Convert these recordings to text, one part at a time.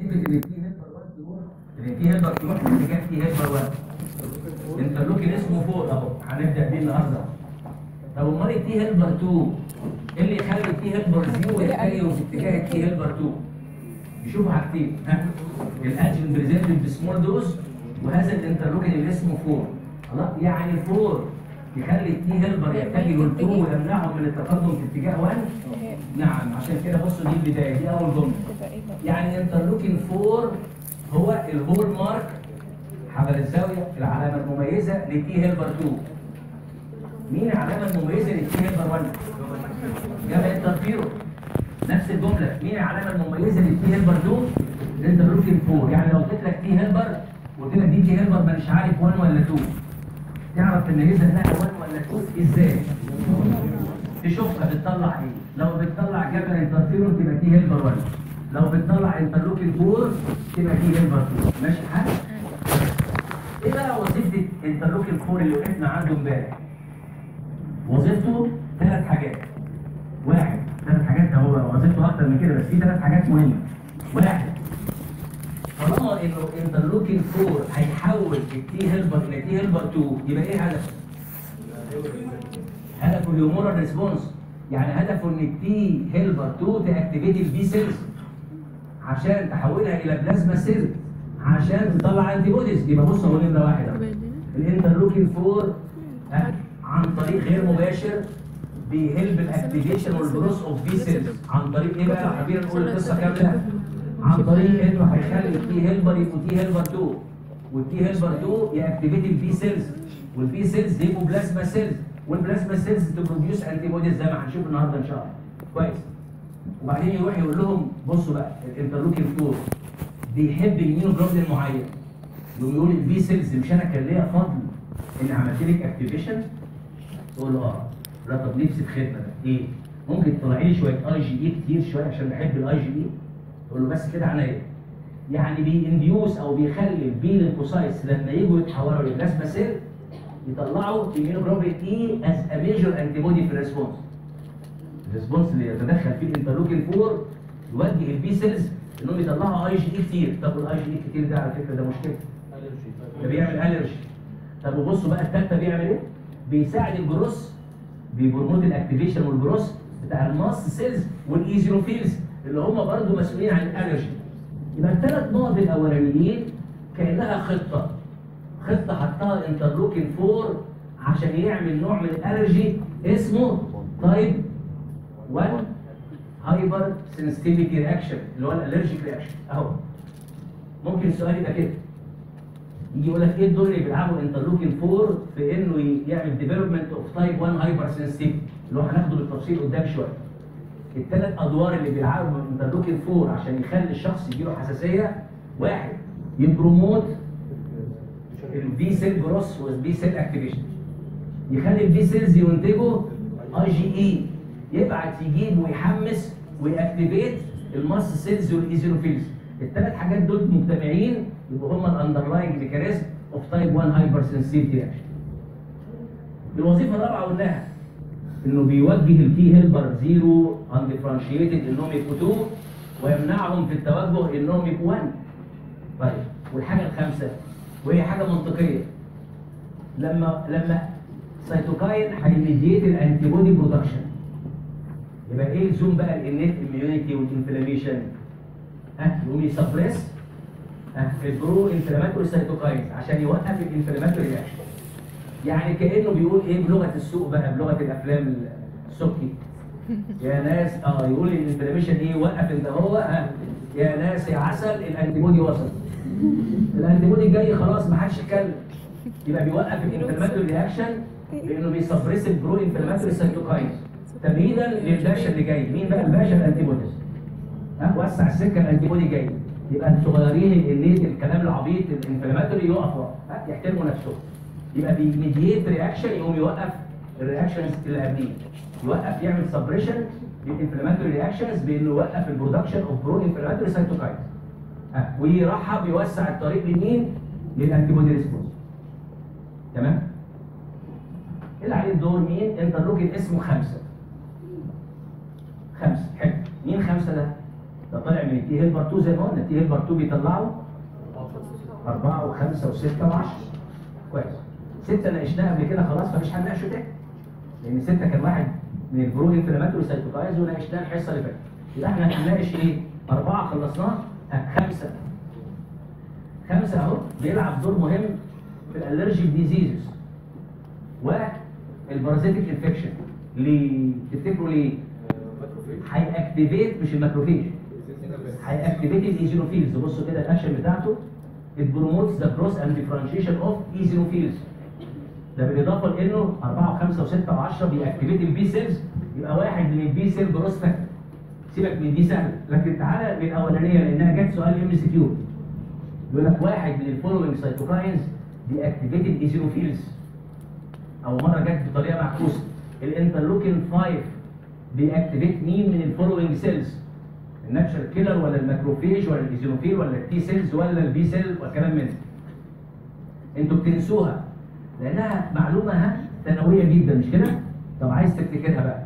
إن ال T helper 1 تروح إن ال T helper تروح في اتجاه T helper 1 interleukin اسمه فوق أهو هنبدأ بيه النهارده. طب أمال ال T helper 2 إيه اللي يخلي ال T helper 0 يتجه في اتجاه ال T helper 2 يشوفوا حاجتين ها؟ الانجين بريزنتد بسمول دوز وهذا ال interleukin اللي اسمه 4 خلاص يعني 4 يخلي ال T helper يتجه ل 2 ويمنعهم من التقدم في اتجاه 1 نعم عشان كده بصوا دي البداية دي أول جملة. يعني interleukin 4 هو ال hallmark حجر الزاوية العلامة المميزة لل T helper 2 مين العلامة المميزة لل T helper 1 gamma interferon نفس الجملة مين العلامة المميزة لل T helper 2 interleukin 4 يعني لو اديت لك T helper وقلت لك دي T helper مانيش عارف 1 ولا 2 تعرف تميزها انها 1 ولا 2 إزاي؟ تشوفها بتطلع إيه؟ لو بتطلع gamma interferon تبقى T helper 1 لو بتطلع interleukin 4 تبقى T helper 2 ماشي الحال إيه بقى وظيفة interleukin 4 اللي وقفنا عنده امبارح؟ وظيفته ثلاث حاجات. واحد ثلاث حاجات هو وظيفته أكتر من كده بس في ثلاث حاجات مهمة. واحد طالما انه interleukin 4 هيحول ال T helper إلى T helper 2 يبقى إيه هدفه؟ هدفه ال humoral response يعني هدفه إن ال T helper 2 ت activate ال B cells عشان تحولها إلى plasma cell عشان تطلع antibodies يبقى بص هو نمره واحد اهو ال interleukin 4 ها، عن طريق غير مباشر بي help ال activation وال growth of B cells عن طريق إيه بقى؟ حابين نقول القصة كاملة. عن طريق انه هيخلي ال T helper يبقوا T helper 2 وال T helper 2 ي activate ال B cells وال B cells يبقوا plasma cells وال plasma cells ت produce antibodies زي ما هنشوف النهارده إن شاء الله. كويس. وبعدين يروح يقول لهم بصوا بقى ال interleukin 4 بيحب immunoglobulin معين يقوم يقول ال B cells مش أنا كان ليا فضل إن عملت لك activation تقول له آه. لا طب نفسي في خدمة ده؟ إيه؟ ممكن تطلعي لي شوية اي جي اي كتير شوية عشان بحب الاي جي اي تقول له بس كده عينيا يعني بي induce أو بيخلي ال B lymphocytes لما يجوا يتحولوا ل plasma cell يطلعوا immunoglobulin E as a major antibody في ال response ال response اللي يتدخل فيه ال interleukin 4 يوجه ال B cells إنهم يطلعوا اي جي اي كتير. طب الاي جي اي كتير ده على فكرة ده مشكلة. ده بيعمل allergy طب وبصوا بقى الثالثه بيعمل إيه؟ بيساعد الجروس بيبرموت الاكتيفيشن والجروس بتاع الماست سيلز والإيزينوفيلز. اللي هم برضه مسؤولين عن ال allergy يبقى الثلاث نقط الأولانيين كانها خطة. خطة حطها ال interleukin 4 عشان يعمل نوع من ال allergy اسمه type 1 hypersensitivity reaction اللي هو ال allergic reaction أهو. ممكن السؤال يبقى كده. يجي يقول لك إيه الدور اللي بيلعبه interleukin 4 في إنه يعمل development of type 1 hypersensitivity اللي هو هناخده بالتفصيل قدام شوية. الثلاث أدوار اللي بيلعبهم interleukin 4 عشان يخلي الشخص يجيله حساسية واحد ي promote ال B cell growth وال B cell activation يخلي ال B cells ينتجوا اي جي اي يبعت يجيب ويحمس وي activate ال mast cells وال eosinophils الثلاث حاجات دول مجتمعين يبقوا هم ال underlying mechanism of type 1 hypersensitivity reaction الوظيفة الرابعة قلناها. إنه بيوجه ال T helper zero undifferentiated انهم يبقوا 2 ويمنعهم في التوجه انهم يبقوا 1 طيب والحاجة الخامسة وهي حاجة منطقية. لما لما cytokine هي mediate ال antibody production يبقى إيه الزوم بقى ال innate immunity وال inflammation ها يقوم ي suppress ال pro inflammatory cytokines عشان يوقف ال inflammatory reaction يعني كأنه بيقول إيه؟ بلغة السوق بقى بلغة الأفلام السكة يا ناس آه يقول ال inflammation إيه؟ وقف انت هو ها يا ناس يا عسل ال antibody وصل. ال antibody جاي خلاص ما حدش يتكلم. يبقى بيوقف ال inflammatory reaction بانه بي suppress ال pro inflammatory cytokines تمهيدا للباشا اللي جاي. مين بقى؟ الباشا ال antibodies ها؟ وسع السكة ال antibody جاي. يبقى الصغيرين الكلام العبيط ال inflammatory ها؟ يحترموا نفسهم. يبقى بي mediate reaction يقوم يوقف ال reactions اللي قبليه يوقف يعمل suppression لل inflammatory reactions بإنه يوقف ال production of pro inflammatory cytokines ها ويرحب يوسع الطريق لمين؟ لل antibody response تمام؟ اللي عليه الدور مين؟ interleukin اسمه خمسة. خمسة. حلو. مين خمسة ده؟ ده طالع من ال T helper 2 زي ما قلنا. ال T helper 2 بيطلعوا 4 و5 و6 و10 كويس. 6 ناقشناها قبل كده خلاص فمش هنناقشه تاني. لأن 6 كان واحد من ال pro inflammatory cytokines وناقشناه الحصة اللي فاتت. يبقى إحنا هنناقش إيه؟ أربعة خلصناه ها، خمسة. خمسة أهو بيلعب دور مهم في ال allergic diseases وال parasitic infection ليه؟ تفتكروا ليه؟ هي activate مش ال macrophage هي activate ال eosinophils. بصوا كده الاكشن بتاعته. It promotes the growth and differentiation of eosinophils. ده بالإضافة لإنه 4 و5 و6 و10 بي activate ال B cells يبقى واحد من ال B cell factor سيبك من دي سهل لكن تعالى من الاولانيه لأنها جت سؤال MCQ. يقول لك واحد من ال following cytokines بي activate ال eosinophils أو مرة جت بطريقة معكوسه ال interleukin 5 بي activate مين من ال following cells؟ ال natural killer ولا ال macrophage ولا ال eosinophil ولا ال T cells ولا ال B cell وكلام من أنتوا بتنسوها. لأنها معلومة ها ثانوية جدا مش كده؟ طب عايز تفتكرها بقى.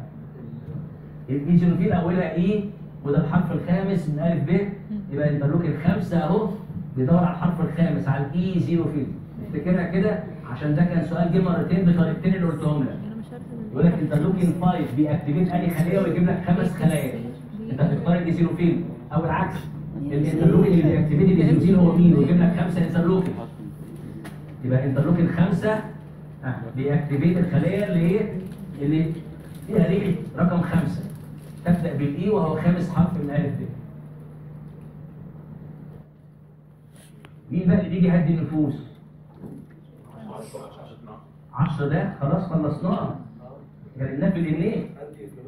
ال eosinophil أولها إيه؟ E وده الحرف الخامس من ألف ب يبقى interleukin خمسه أهو بيدور على الحرف الخامس على ال eosinophil افتكرها كده؟ عشان ده كان سؤال جه مرتين بطريقتين اللي قلتهم لك. يقول لك interleukin 5 بي activate اي خلية ويجيب لك خمس خلايا. أنت هتختار ال eosinophil أو العكس. ال interleukin اللي بي activate ال eosinophil هو مين؟ ويجيب لك خمسة interleukin يبقى interleukin خمسه آه، بي activate الخليه اللي فيها ريحه رقم خمسة. تبدأ بال E وهو خامس حرف من ألف ب. مين بقى اللي بيجي يهدي النفوس؟ 10 ده خلاص خلصناه. جريناه في الانيه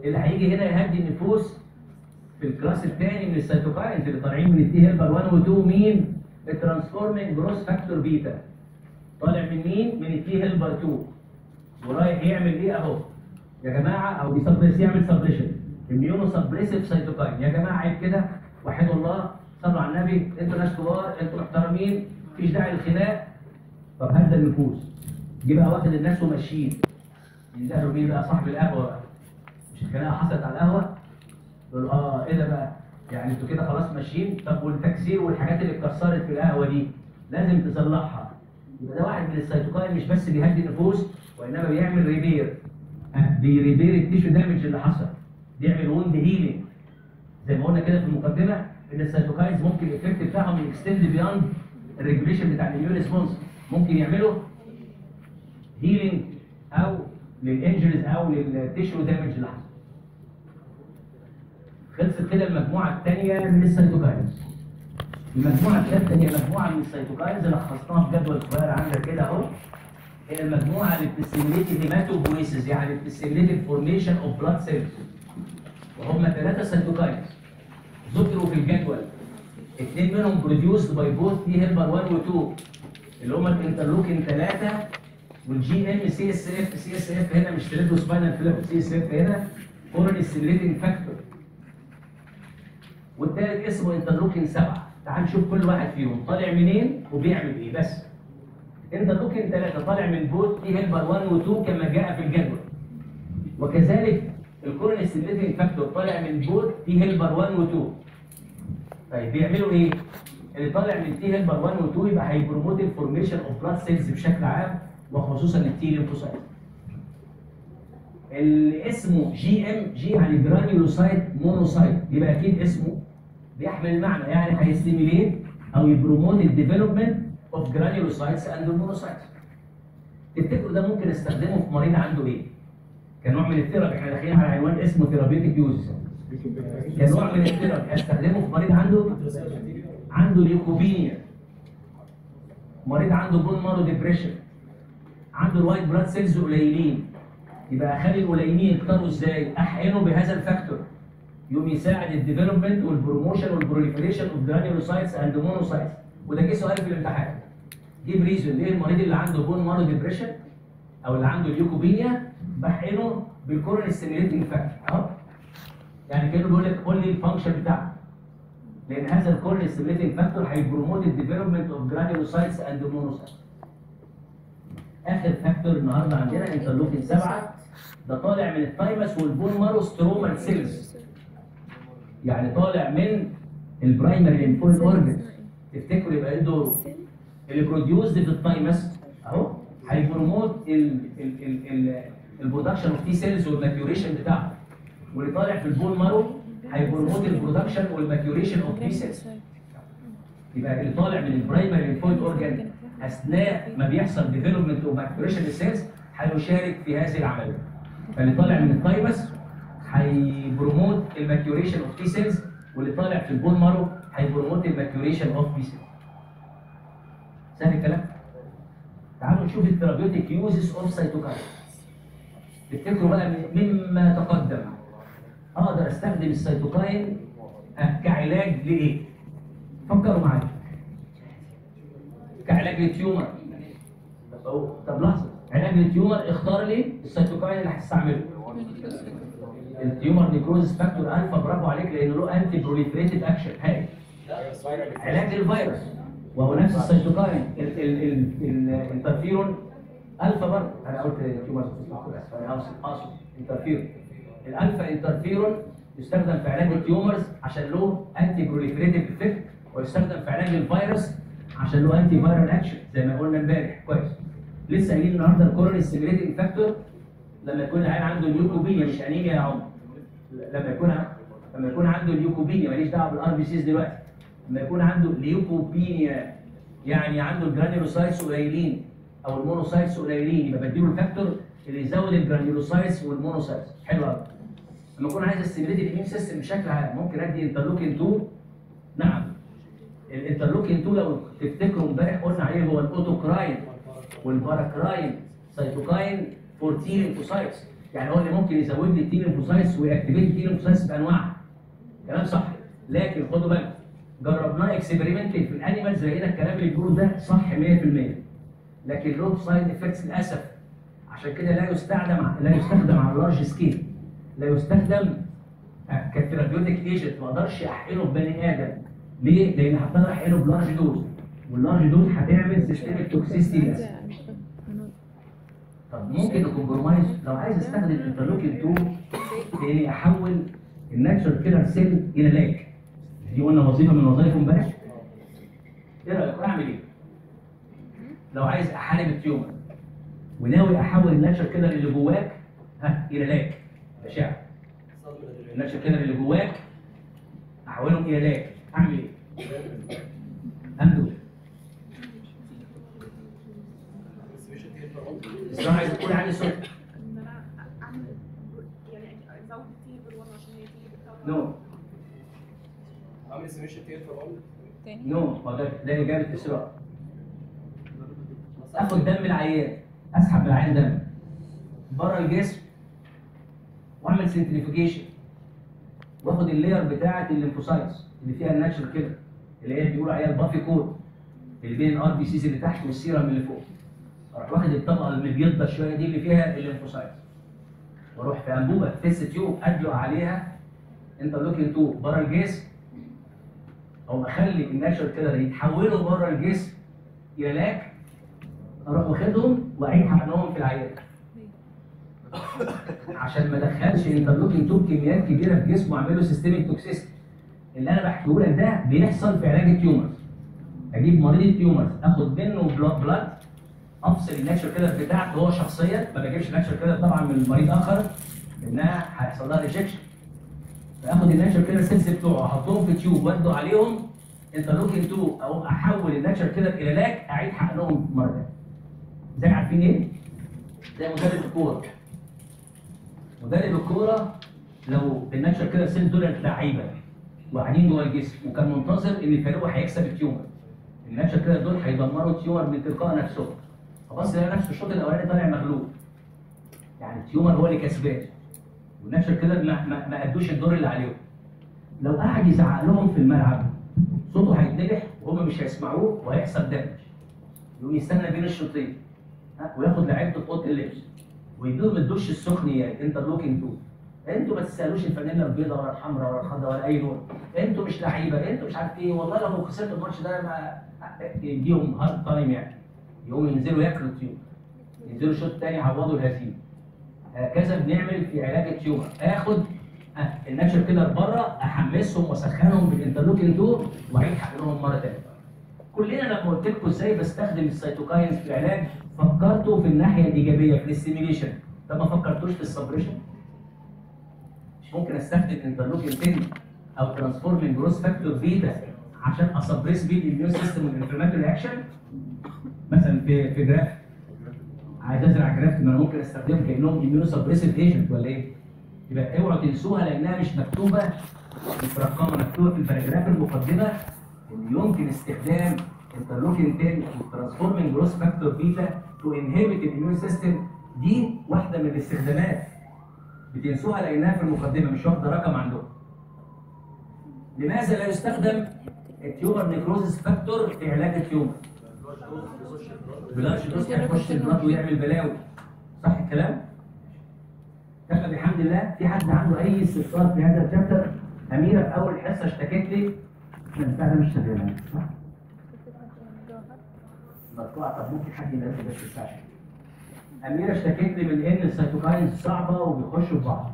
اللي هيجي هنا يهدي النفوس في ال class الثاني من ال cytokines اللي طالعين من ال T helper 1 و 2 مين؟ ال transforming growth factor beta طالع من مين؟ من ال T helper 2 ورايح يعمل إيه أهو؟ يا جماعة أو بي suppress يعمل suppression immunosuppressive cytokine يا جماعة عيب كده. وحدوا الله صلوا على النبي. أنتوا ناس كبار أنتوا محترمين مفيش داعي للخناق. طب هدى النفوس. جه بقى واخد الناس وماشيين يندهوا مين بقى صاحب القهوة بقى. مش الخناقة حصلت على القهوة؟ يقول آه إيه ده بقى؟ يعني أنتوا كده خلاص ماشيين؟ طب والتكسير والحاجات اللي اتكسرت في القهوة دي لازم تصلحها. يبقى ده واحد من ال cytokine مش بس بيهدي النفوس وإنما بيعمل repair. بي repair ال tissue damage اللي حصل. بيعمل wound healing زي ما قلنا كده في المقدمة إن ال cytokines ممكن ال effect بتاعهم ي extend beyond ال regulation بتاع ال immune response ممكن يعملوا healing أو لل injuries أو لل tissue damage اللي حصل. خلصت كده المجموعة الثانية من ال cytokines. المجموعه الثالثه هي مجموعة من ال cytokines لخصناها في جدول صغير عندك كده أهو. هي المجموعة اللي بت stimulate hematopoiesis يعني بت stimulate ال formation of blood cells. وهم ثلاثة cytokines ذكروا في الجدول. اثنين منهم produced by both T helper 1 و 2 اللي هم ال interleukin 3 والجي ام سي اس اف سي اس اف هنا مش cerebrospinal fluid CSF هنا colony stimulating factor والثالث اسمه interleukin 7 تعال نشوف كل واحد فيهم طالع منين وبيعمل إيه بس interleukin 3 طالع من both T helper 1 و 2 كما جاء في الجدول وكذلك ال colony stimulating factor طالع من both T helper 1 و 2 طيب بيعملوا إيه؟ اللي طالع من T helper 1 و 2 يبقى هي promote ال formation of blood cells بشكل عام وخصوصا ال T lymphocyte. اللي اسمه GM G يعني granulocyte monocyte يبقى أكيد اسمه بيحمل المعنى يعني هي stimulate أو ي promote ال development of granulocytes and monocytes. تفتكروا ده ممكن أستخدمه في مريض عنده إيه؟ كنوع من ال therapy إحنا داخلين على عنوان اسمه therapeutic use. كنوع من ال therapy أستخدمه في مريض عنده عنده leukopenia مريض عنده bone marrow depression عنده ال white blood cells قليلين يبقى أخلي القليلين يكتروا إزاي؟ أحقنه بهذا ال factor يقوم يساعد ال development وال promotion وال proliferation of granulocytes and monocytes وده جه سؤال في الامتحان. give reason ليه المريض اللي عنده bone marrow depression أو اللي عنده leukopenia بحقنه بال colony stimulating factor أهو. يعني كأنه بيقول لك قول لي ال function بتاعه. لأن هذا ال colony stimulating factor هي promote ال development of granulocytes and monocytes آخر factor النهارده عندنا interleukin 7 ده طالع من ال thymus وال bone marrow stromal cells يعني طالع من ال primary lymphoid organ تفتكروا يبقى إيه دوره؟ اللي produced في ال thymus أهو. هي promote ال production of T cells وال maturation بتاعها واللي طالع في البول مارو هيبروموت البرودكشن والماتيوريشن اوف تي سيلز يبقى اللي طالع من ال primary lymphoid organ أثناء ما بيحصل development و maturation لل cells هيشارك في هذه العملية. فاللي طالع من ال thymus هي promote ال maturation of T cells واللي طالع في ال bone marrow هي promote ال maturation of B cells سهل الكلام؟ تعالوا نشوف ال therapeutic uses of cytokine تفتكروا بقى مما تقدم. أقدر أستخدم ال cytokine كعلاج لإيه؟ فكروا معايا. كعلاج لل tumor طب لحظة. علاج لل tumor اختار لي ال cytokine اللي هتستعمله ال tumor necrosis factor alpha برافو عليك لأنه له antiproliferative action هاي. علاج الفيروس. وهو نفس ال cytokine. ال interferon alpha برضه. أنا قلت tumor اقصد interferon ال alpha interferon يستخدم في علاج ال tumors عشان له antiproliferative effect ويستخدم في علاج الفيروس عشان له antiviral action زي ما قلنا امبارح. كويس. لسه قايلين النهارده ال colony stimulating factor لما يكون العيان عنده leukopenia مش أنيميا يا عمر لما يكون لما يكون عنده leukopenia ماليش دعوة بال RBCs دلوقتي. لما يكون عنده leukopenia يعني عنده ال granulocytes قليلين أو ال monocytes قليلين يبقى بديله ال factor اللي يزود ال granulocytes وال monocytes. حلو قوي لما اكون عايز أ stimulate ال immune system بشكل عام ممكن أدي interleukin 2 نعم. ال interleukin 2 لو تفتكروا امبارح قلنا عليه هو ال autocrine وال paracrine cytokine for T يعني هو اللي ممكن يزود لي ال T lymphocytes وي activate ال T lymphocytes بانواعها كلام صح. لكن خدوا بالكم جربناه experimentally في ال animals لقينا الكلام اللي بيقوله ده صح 100% لكن له side effects للأسف عشان كده لا يستخدم لا يستخدم على large scale لا يستخدم ك therapeutic agent ما أقدرش أحقنه بني آدم. ليه؟ لأن هضطر أحقنه ب large dose وال large dose هتعمل systemic toxicity للاسف ممكن ال compromise لو عايز أستخدم interleukin 2 في اني أحول ال natural killer cell إلى LAK. دي قلنا وظيفة من وظائف امبارح. إيه رأيك؟ أعمل إيه؟ لو عايز أحارب ال tumor وناوي أحول الناتشرال كيلر اللي جواك ها إلى لاك. اشعه الناتشرال كيلر اللي جواك احولهم إلى لاك. أعمل إيه؟ امدد بس أنا عايز تقول عني صوت ان أنا اعمل يعني ازود التي بالوضع عشان هي تيجي بالطبع نو عامل سميشن كتير في الأول؟ تاني؟ نو هو ده ده اجابه اسراء اخد دم العيان. أسحب من العيان دم. بره الجسم. وأعمل centrifugation واخد ال layer بتاعة ال lymphocytes اللي فيها ال natural killer اللي هي بيقولوا عليها ال buffy coat اللي بين ال RBCs اللي تحت والسيرم اللي فوق. أروح واخد الطبقه المبيضه شوية دي اللي فيها ال lymphocytes. وأروح في أنبوبة في test tube ادلق عليها. interleukin 2 بره الجسم. أو أخلي ال natural killer يتحولوا بره الجسم إلى LAK أروح واخدهم واعيد حقنهم في العيان عشان ما ادخلش interleukin 2 كميات كبيرة في جسمه واعمل له systemic toxicity اللي أنا بحكيه لك ده بيحصل في علاج ال tumors أجيب مريض ال tumors آخد منه blood أفصل ال natural killer بتاعته هو شخصيا ما بجيبش natural killer طبعا من مريض آخر إنها هيحصل لها rejection فآخد ال natural killer cells بتوعه أحطهم في tube وادلق عليهم interleukin 2 أو أحول ال natural killer إلى LAK أعيد حقنهم مرة تانية. زي عارفين إيه؟ زي مدرب الكورة مدرب الكورة لو ال natural killer cells دول لعيبة وقاعدين جوه الجسم وكان منتظر إن فريقه هيكسب ال tumor ال natural killer دول هيدمروا ال tumor من تلقاء نفسهم فبص لقى نفسه الشوط الأولاني طالع مغلوب. يعني ال tumor هو اللي كسبان. وال natural killer ما, ما, ما أدوش الدور اللي عليهم. لو قعد يزعق لهم في الملعب صوته هيتنجح وهم مش هيسمعوه وهيحصل damage يقوم يستنى بين الشوطين. وياخد لعيبته في أوضة اللبس. ويدوهم الدش السخنيات interleukin 2 أنتوا ما تسألوش الفانيلا البيضاء ولا الحمراء ولا الخضراء ولا أي لون أنتوا مش لعيبة أنتوا مش عارف إيه. والله لو خسرت الماتش ده ما يديهم hard time يعني. يقوموا ينزلوا ياكلوا ال tumor ينزلوا شوط تاني يعوضوا الهزيمة. هكذا بنعمل في علاج ال tumor. اخد ال natural killer بره احمسهم واسخنهم بال interleukin 2 واعيد حقنهم مرة ثانية. كلنا لما قلت لكم إزاي بستخدم ال cytokines في العلاج فكرتوا في الناحية الإيجابية في ال stimulation. طب ما فكرتوش في ال suppression؟ مش ممكن أستخدم interleukin 10 أو transforming growth factor beta عشان أ suppress بيه ال immune system وال inflammatory reaction؟ مثلا في في graft عايز أزرع graft ما أنا ممكن أستخدمه كأنهم immunosuppressive agent ولا إيه؟ يبقى اوعوا تنسوها لأنها مش مكتوبة مترقمه مكتوبة في ال paragraph المقدمة إن يمكن استخدام interleukin 10 و transforming growth factor beta to inhibit ال immune system دي واحدة من الاستخدامات بتنسوها لأنها في المقدمة مش واخدة رقم عندكم. لماذا لا يستخدم ال tumor necrosis factor في علاج ال tumor؟ ب large dose هيخش ال blood ويعمل بلاوي. صح الكلام؟ يلا بحمد الله في حد عنده أي استفسار في هذا ال chapter؟ أميرة في أول حصة اشتكت لي. إحنا البتاع ده مش شغال صح؟ مرفوعه طب ممكن حد ينزل بس الساعة أميرة اشتكت لي من إن ال cytokines صعبة وبيخشوا في بعض.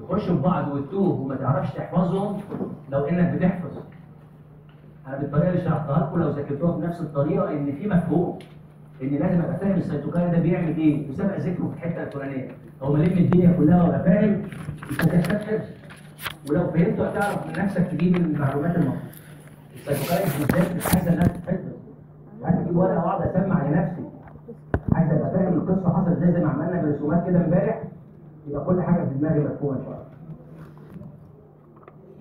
يخشوا في بعض وتوه وما تعرفش تحفظهم لو إنك بتحفظ. بالطريقة اللي شرحتها لكم لو ذاكرتوها بنفس الطريقة إن في مفهوم إن لازم أبقى فاهم ال cytokine ده بيعمل إيه وسابق ذكره في الحتة الفلانية. لو ملم الدنيا كلها وأبقى فاهم مش هتحتاج حفظ. ولو فهمت هتعرف من نفسك تجيب المعلومات المطلوبة. ال cytokine بالذات مش عايزه انها تتحفظ عايز أجيب ورقة وأقعد أسمع لنفسي. عايز أبقى فاهم القصة حصلت إزاي زي ما عملنا برسومات كده إمبارح يبقى كل حاجة في دماغي مفهومة إن شاء الله.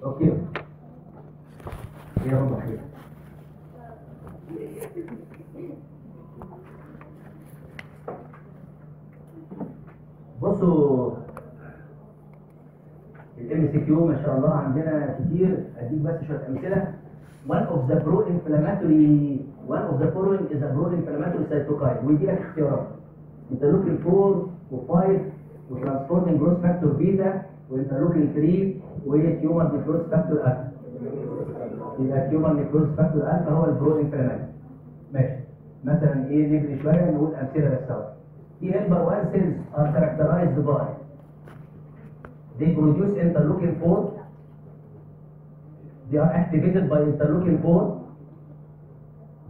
okay؟ بصوا ال MCQ ما شاء الله عندنا كتير. أديك بس شوية أمثلة. One of the pro inflammatory one of the following is a pro inflammatory cytokine. ويجي لك اختيارات. interleukin 4 و5 و transforming growth factor beta و interleukin 3 و tumor necrosis factor alpha يبقى تيومر نيكروز فاكتور الفا هو البرو انفلاماتوري ماشي مثلا ايه نجري شويه نقول امثله بس اهو The helper 1 cells are characterized by they produce interleukin 4 they are activated by interleukin 4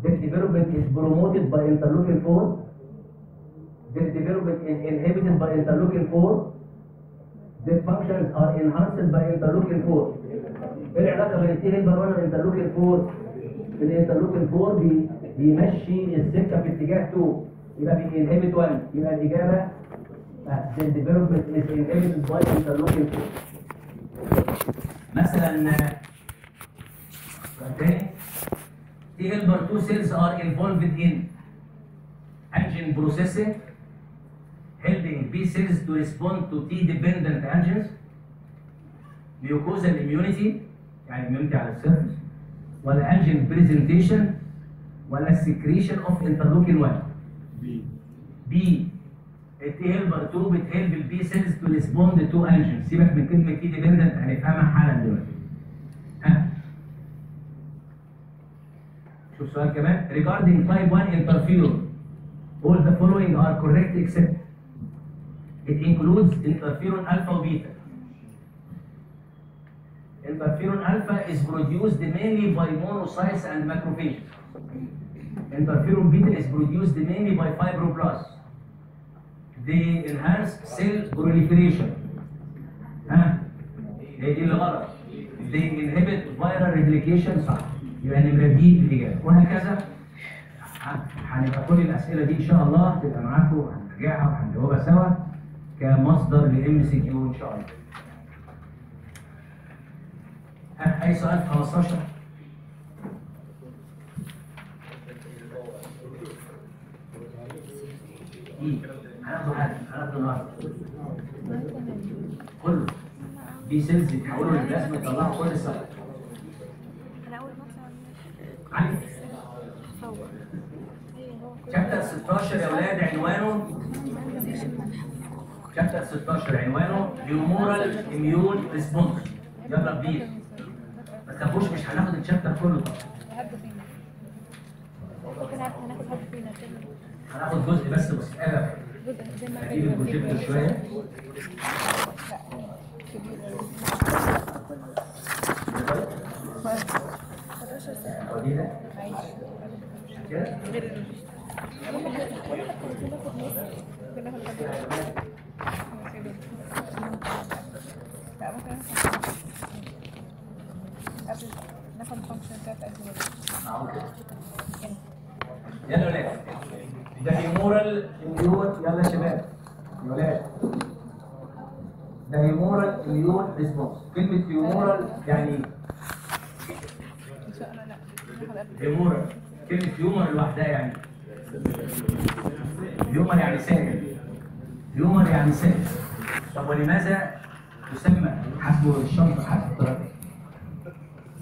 their development is promoted by interleukin 4 their development is inhibited by interleukin 4 their functions are enhanced by interleukin 4 إيه العلاقه بين التي هيلبر 1 والانترلوكين 4 الانترلوكين 4 بي بيمشي السكه في اتجاه 2 يبقى بينهبت 1 يبقى الاجابه آه، development is inhibited by interleukin 4 مثلا آه، تاني T helper 2 cells are involved in antigen processing helping B cells to respond to T dependent antigens mucosal immunity يعني ميمتي على الصفر. ولا antigen presentation ولا secretion of interleukin 1 بي بي ال helper 2 بت help ال B cells to respond to antigen سيبك من كلمة T dependent هنفهمها حالا دلوقتي. شوف سؤال كمان. Regarding تايب 1 interferon all the following are correct except it includes interferon alpha وبيتا interferon alpha is produced mainly by monocytes and macrophages interferon beta is produced mainly by fibroblasts. They enhance cell proliferation. ها؟ اللي غلط. They inhibit viral replication صح. يبقى نمرة دي الإجابة وهكذا هنبقى كل الأسئلة دي إن شاء الله تبقى معاكم وهنراجعها وهنجاوبها سوا كمصدر لإم سي إن شاء الله. ها، أي سؤال؟ في 15؟ إيه هناخده حاجة هناخده النهارده. كله. B cells يتحولوا للرسم يطلعوا كل سنة. علي. chapter 16 يا ولاد عنوانه. chapter 16 عنوانه. humoral immune response يلا بينا. تخافوش مش هناخد ال chapter كله. هناخد جزء بس بس أنا هجيب البروجيكتور شوية كبير 11 ساعة ودي ده عايش كده غير ال ممكن ناخد نص ممكن ناخد حاجة لا ممكن ناخد الفانكشن يلا يا ولاد ده humoral immune يلا يا شباب يا ولاد ده humoral immune response كلمة humoral يعني إيه؟ humoral كلمة humor لوحدها يعني humor يعني سائل humor يعني سائل طب ولماذا تسمى حسب الشنطة حسب الطريقة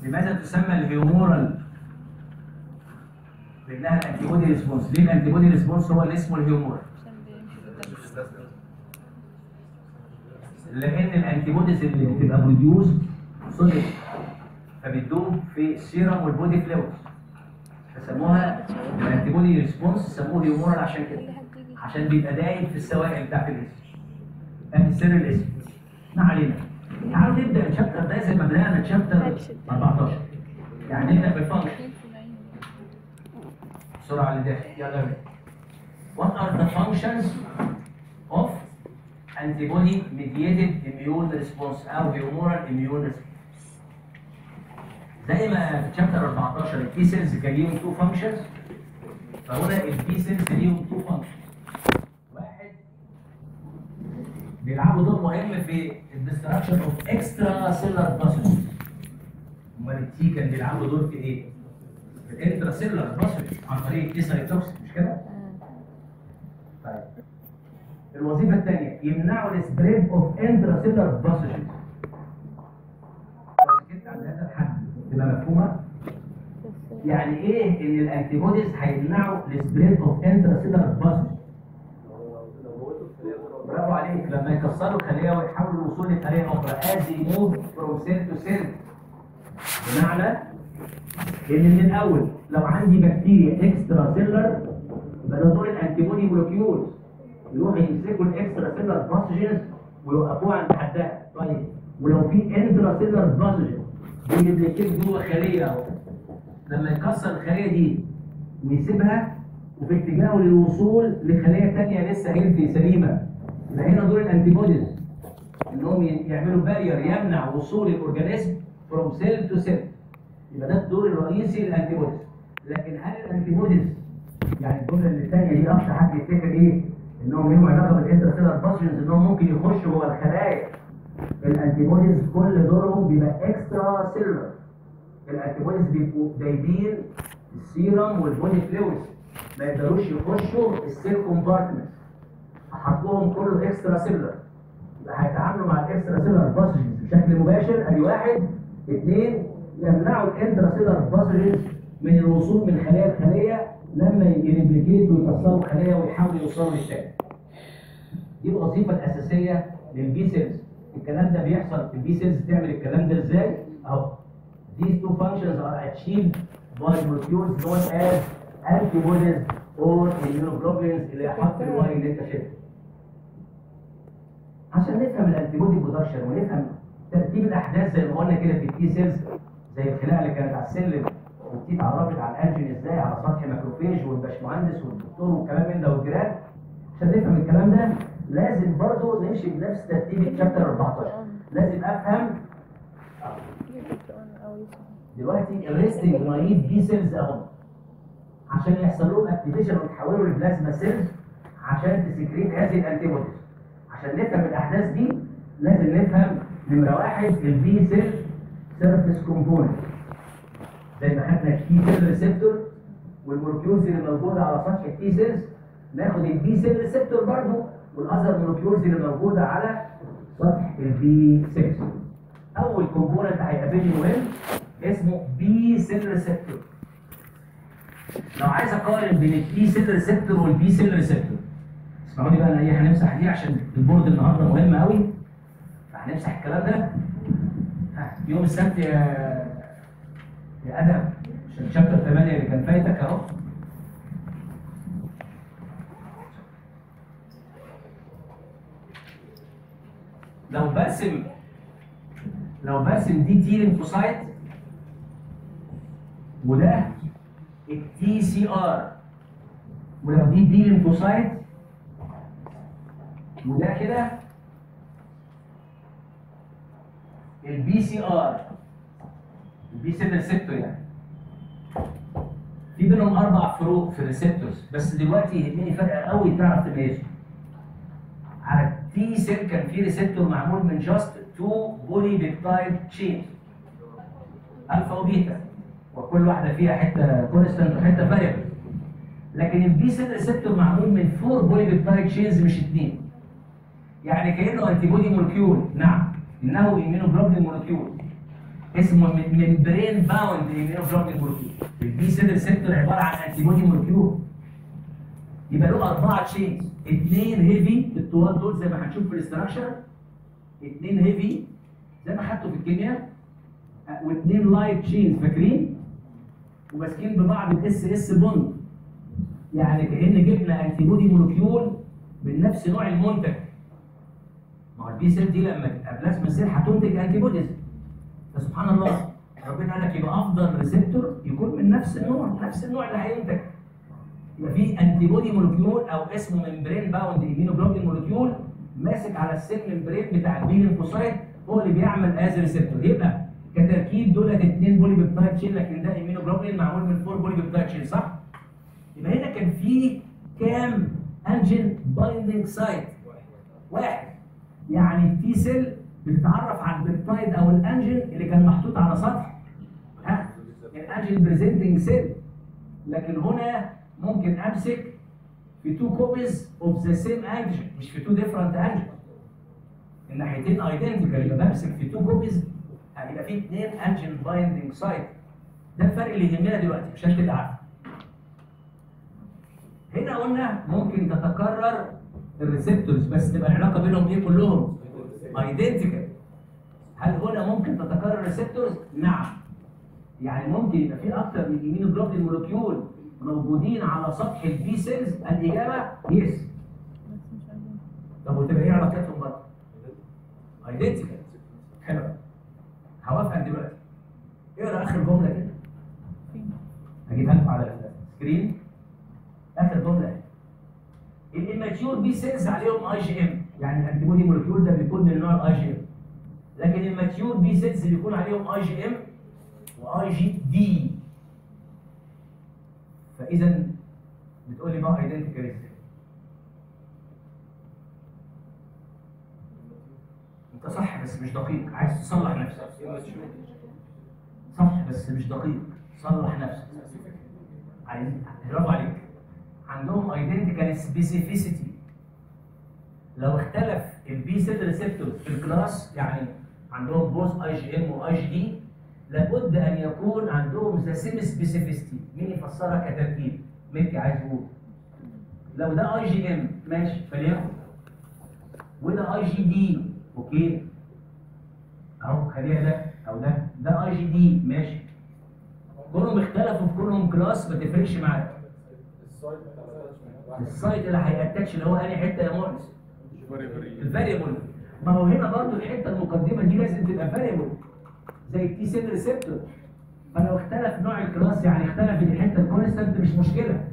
لماذا تسمى ال humoral لانها ال antibody response. ليه ال antibody response هو اللي اسمه ال humoral لأن ال antibodies اللي بتبقى produced و secreted فبتدوب في ال serum وال body fluids فسموها ال antibody response سموه humoral عشان كده. عشان بيبقى دايب في السوائل بتاعت الجسم ادي سر الاسم. ما علينا. تعالوا نبدأ ال chapter ده زي ما بدانا ال chapter 14 يعني نبدأ بال function 2 بسرعة اللي داخل. يلا يا What are the functions of antibody mediated immune response أو humoral immune response. زي ما في chapter 14 ال T cells كان ليهم two functions فهنا ال B cells ليهم two functions واحد بيلعبوا دور مهم في ال destruction of extracellular pathogens أمال ال T كان بيلعبوا دور في إيه؟ في ال intracellular pathogens عن طريق ال T cytotoxic مش كده؟ طيب الوظيفة الثانية يمنعوا ال spread of intracellular pathogens عند هذا الحد تبقى مفهومة؟ يعني إيه إن ال antibodies هيمنعوا ال spread of intracellular pathogens برافو عليك. لما يكسروا خلية ويحاولوا الوصول لخلية أخرى. as they move from cell to cell بمعنى إن من الأول لو عندي بكتيريا extracellular يبقى ده دور ال antibody molecules يروحوا يمسكوا ال extracellular pathogens ويوقفوها عند حدها. طيب ولو في intracellular pathogens بي replicate جوه خلية أهو. لما يكسر الخلية دي ويسيبها وفي اتجاهه للوصول لخلية ثانية لسه healthy سليمة. يبقى هنا دور ال antibodies انهم يعملوا barrier يمنع وصول ال organism from cell to cell يبقى ده الدور الرئيسي لل antibodies لكن هل ال antibodies يعني الجمله اللي الثانية دي أكتر حد يفتكر إيه؟ إنهم ليهم علاقة بال intracellular pathogens إنهم ممكن يخشوا جوه الخلايا. ال antibodies كل دورهم بيبقى extracellular ال antibodies بيبقوا دايبين ال serum وال body fluids ما يقدروش يخشوا ال cell compartment خطهم كله extracellular يبقى هيتعاملوا مع ال extracellular pathogens بشكل مباشر أدي واحد اثنين يمنعوا ال intracellular pathogens من الوصول من خليه لخليه لما ي replicate ويكسروا خليه ويحاولوا يوصلوا للتاني. دي الوظيفة الأساسية لل B cells الكلام ده بيحصل ال B cells تعمل الكلام ده إزاي؟ أهو These two functions are achieved by molecules known as antibodies or immunoglobulins اللي حط الواي اللي أنت شايفه. عشان نفهم ال antibody production ونفهم ترتيب الأحداث زي ما قلنا كده في ال T cells زي الخلايا اللي كانت على السلم وال T اتعرفت على ال antigen إزاي على سطح macrophage والباشمهندس والدكتور والكلام من ده والجيران. عشان نفهم الكلام ده لازم برضه نمشي بنفس ترتيب ال chapter 14 لازم أفهم دلوقتي ال resting naive B cells أهو. عشان يحصل لهم activation ويتحولوا ل plasma cells عشان ت secrete هذه ال antibodies عشان نفهم الأحداث دي لازم نفهم نمره واحد ال B cell surface components. زي ما خدنا ال T cell receptor وال molecules اللي موجودة على سطح ال T cells ناخد ال B cell receptor برضه وال other molecules اللي موجودة على سطح ال B cells أول component هيقابلني مهم اسمه B cell receptor لو عايز أقارن بين ال B cell receptor وال T cell receptor اسمعوا لي بقى أنا إيه هنمسح دي عشان ال board النهارده مهم قوي فهنمسح الكلام ده. يوم السبت يا يا آدم. عشان chapter 8 اللي كان فايتك أهو. لو برسم لو برسم دي T lymphocyte وده ال TCR. ولو دي B lymphocyte وده كده ال BCR ال B cell receptor يعني. في بينهم أربع فروق في ال receptors بس دلوقتي يهمني فرق قوي تعرف تميزه. على ال T cell كان في receptor معمول من just two polypeptide chains alpha و beta وكل واحدة فيها حتة constant وحتة variable لكن ال B cell receptor معمول من four polypeptide chains مش اثنين يعني كأنه antibody molecule نعم. إنه immunoglobulin molecule اسمه membrane bound immunoglobulin molecule ال B cell receptor عبارة عن antibody molecule يبقى له أربعة chains اثنين heavy الطوال دول زي ما هنشوف في ال structure اثنين heavy زي ما خدته في الكيمياء. واثنين light chains فاكرين؟ وماسكين ببعض ال S-S bond يعني كأن جبنا antibody molecule من نفس نوع المنتج. هو ال B cell دي لما تبقى plasma cell هتنتج antibodies فسبحان الله. ربنا قال لك يبقى أفضل receptor يكون من نفس النوع نفس النوع اللي هينتج. يبقى في antibody molecule أو اسمه membrane bound immunoglobulin molecule ماسك على ال cell membrane بتاع ال B lymphocyte هو اللي بيعمل as receptor يبقى كتركيب دولت اثنين polypeptide chain لكن ده immunoglobulin معمول من four polypeptide chain صح؟ يبقى هنا كان في كام antigen binding site واحد. يعني ال T cell بتتعرف على ال peptide أو ال antigen اللي كان محطوط على سطح. ها؟ ال antigen presenting cell لكن هنا ممكن أمسك في two copies of the same antigen مش في two different antigen الناحيتين identical يبقى بمسك في two copies هيبقى في اثنين antigen binding site ده الفرق اللي يهمنا دلوقتي عشان تبقى عارف هنا قلنا ممكن تتكرر ال receptors بس تبقى العلاقة بينهم إيه كلهم؟ identical هل هنا ممكن تتكرر ال receptors؟ نعم. يعني ممكن يبقى في أكتر من immunoglobulin molecule موجودين على سطح ال B cells الإجابة yes طب وتبقى إيه علاقتهم برضه؟ identical حلو. هوافقك دلوقتي. اقرأ آخر جملة كده. هجيبها لكم على ال screen آخر جملة. ال immature B cells عليهم IgM يعني ال antibody molecule ده بيكون من نوع ال IgM لكن ال mature B cells بيكون عليهم IgM و IgD فإذا بتقول لي بقى identical إزاي؟ أنت صح بس مش دقيق. عايز تصلح نفسك. صح بس مش دقيق. صلح نفسك. برافو عليك. عندهم identical specificity لو اختلف ال B cell receptor في ال class يعني عندهم both IgM و IgD لابد أن يكون عندهم the same specificity مين يفسرها كتركيب؟ ميكي عايز يقول. لو ده IgM ماشي فليكن. وده IgD okay. أهو خليها ده أو ده. ده IgD ماشي. كلهم اختلفوا في كلهم class ما تفرقش معاك ال site اللي هي attach اللي هو أنهي حتة يا مهندس ال variable ما هو هنا برضو الحته المقدمة دي لازم تبقى variable زي ال T cell receptor فلو اختلف نوع ال class يعني اختلف الحتة ال constant مش مشكلة.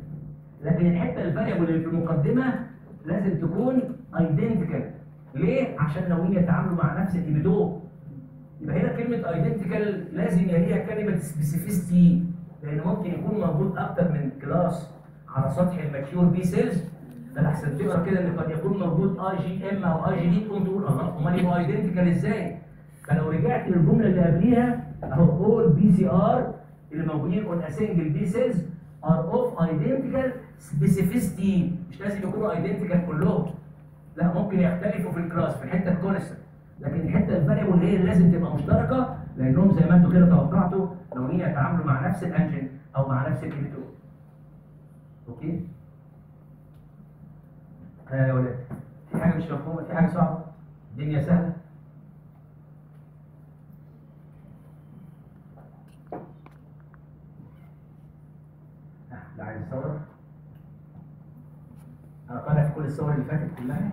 لكن الحتة ال variable اللي في المقدمة لازم تكون identical ليه؟ عشان ناويين يتعاملوا مع نفس الانيميتور يبقى هنا كلمة identical لازم يليها كلمة specificity لأن ممكن يكون موجود أكتر من class على سطح ال mature B cells فالاحسن تقرا كده إن قد يكون موجود اي جي ام أو اي جي دي تقوم تقول الله امال يبقوا identical إزاي؟ فلو رجعت للجملة اللي قبليها أهو all BCR اللي موجودين on a single B cells are of identical specificity مش لازم يكونوا identical كلهم. لا ممكن يختلفوا في ال class في الحتة ال constant لكن الحتة ال variable هي اللي لازم تبقى مشتركة لأنهم زي ما أنتم كده توقعتوا لو هيتعاملوا مع نفس ال antigen أو مع نفس ال epitope okay؟ ها يا ولاد في حاجة مش مفهومة؟ في حاجة صعبة؟ الدنيا سهلة؟ آه، لا عايز صور أنا طالع في كل الصور اللي فاتت كلها.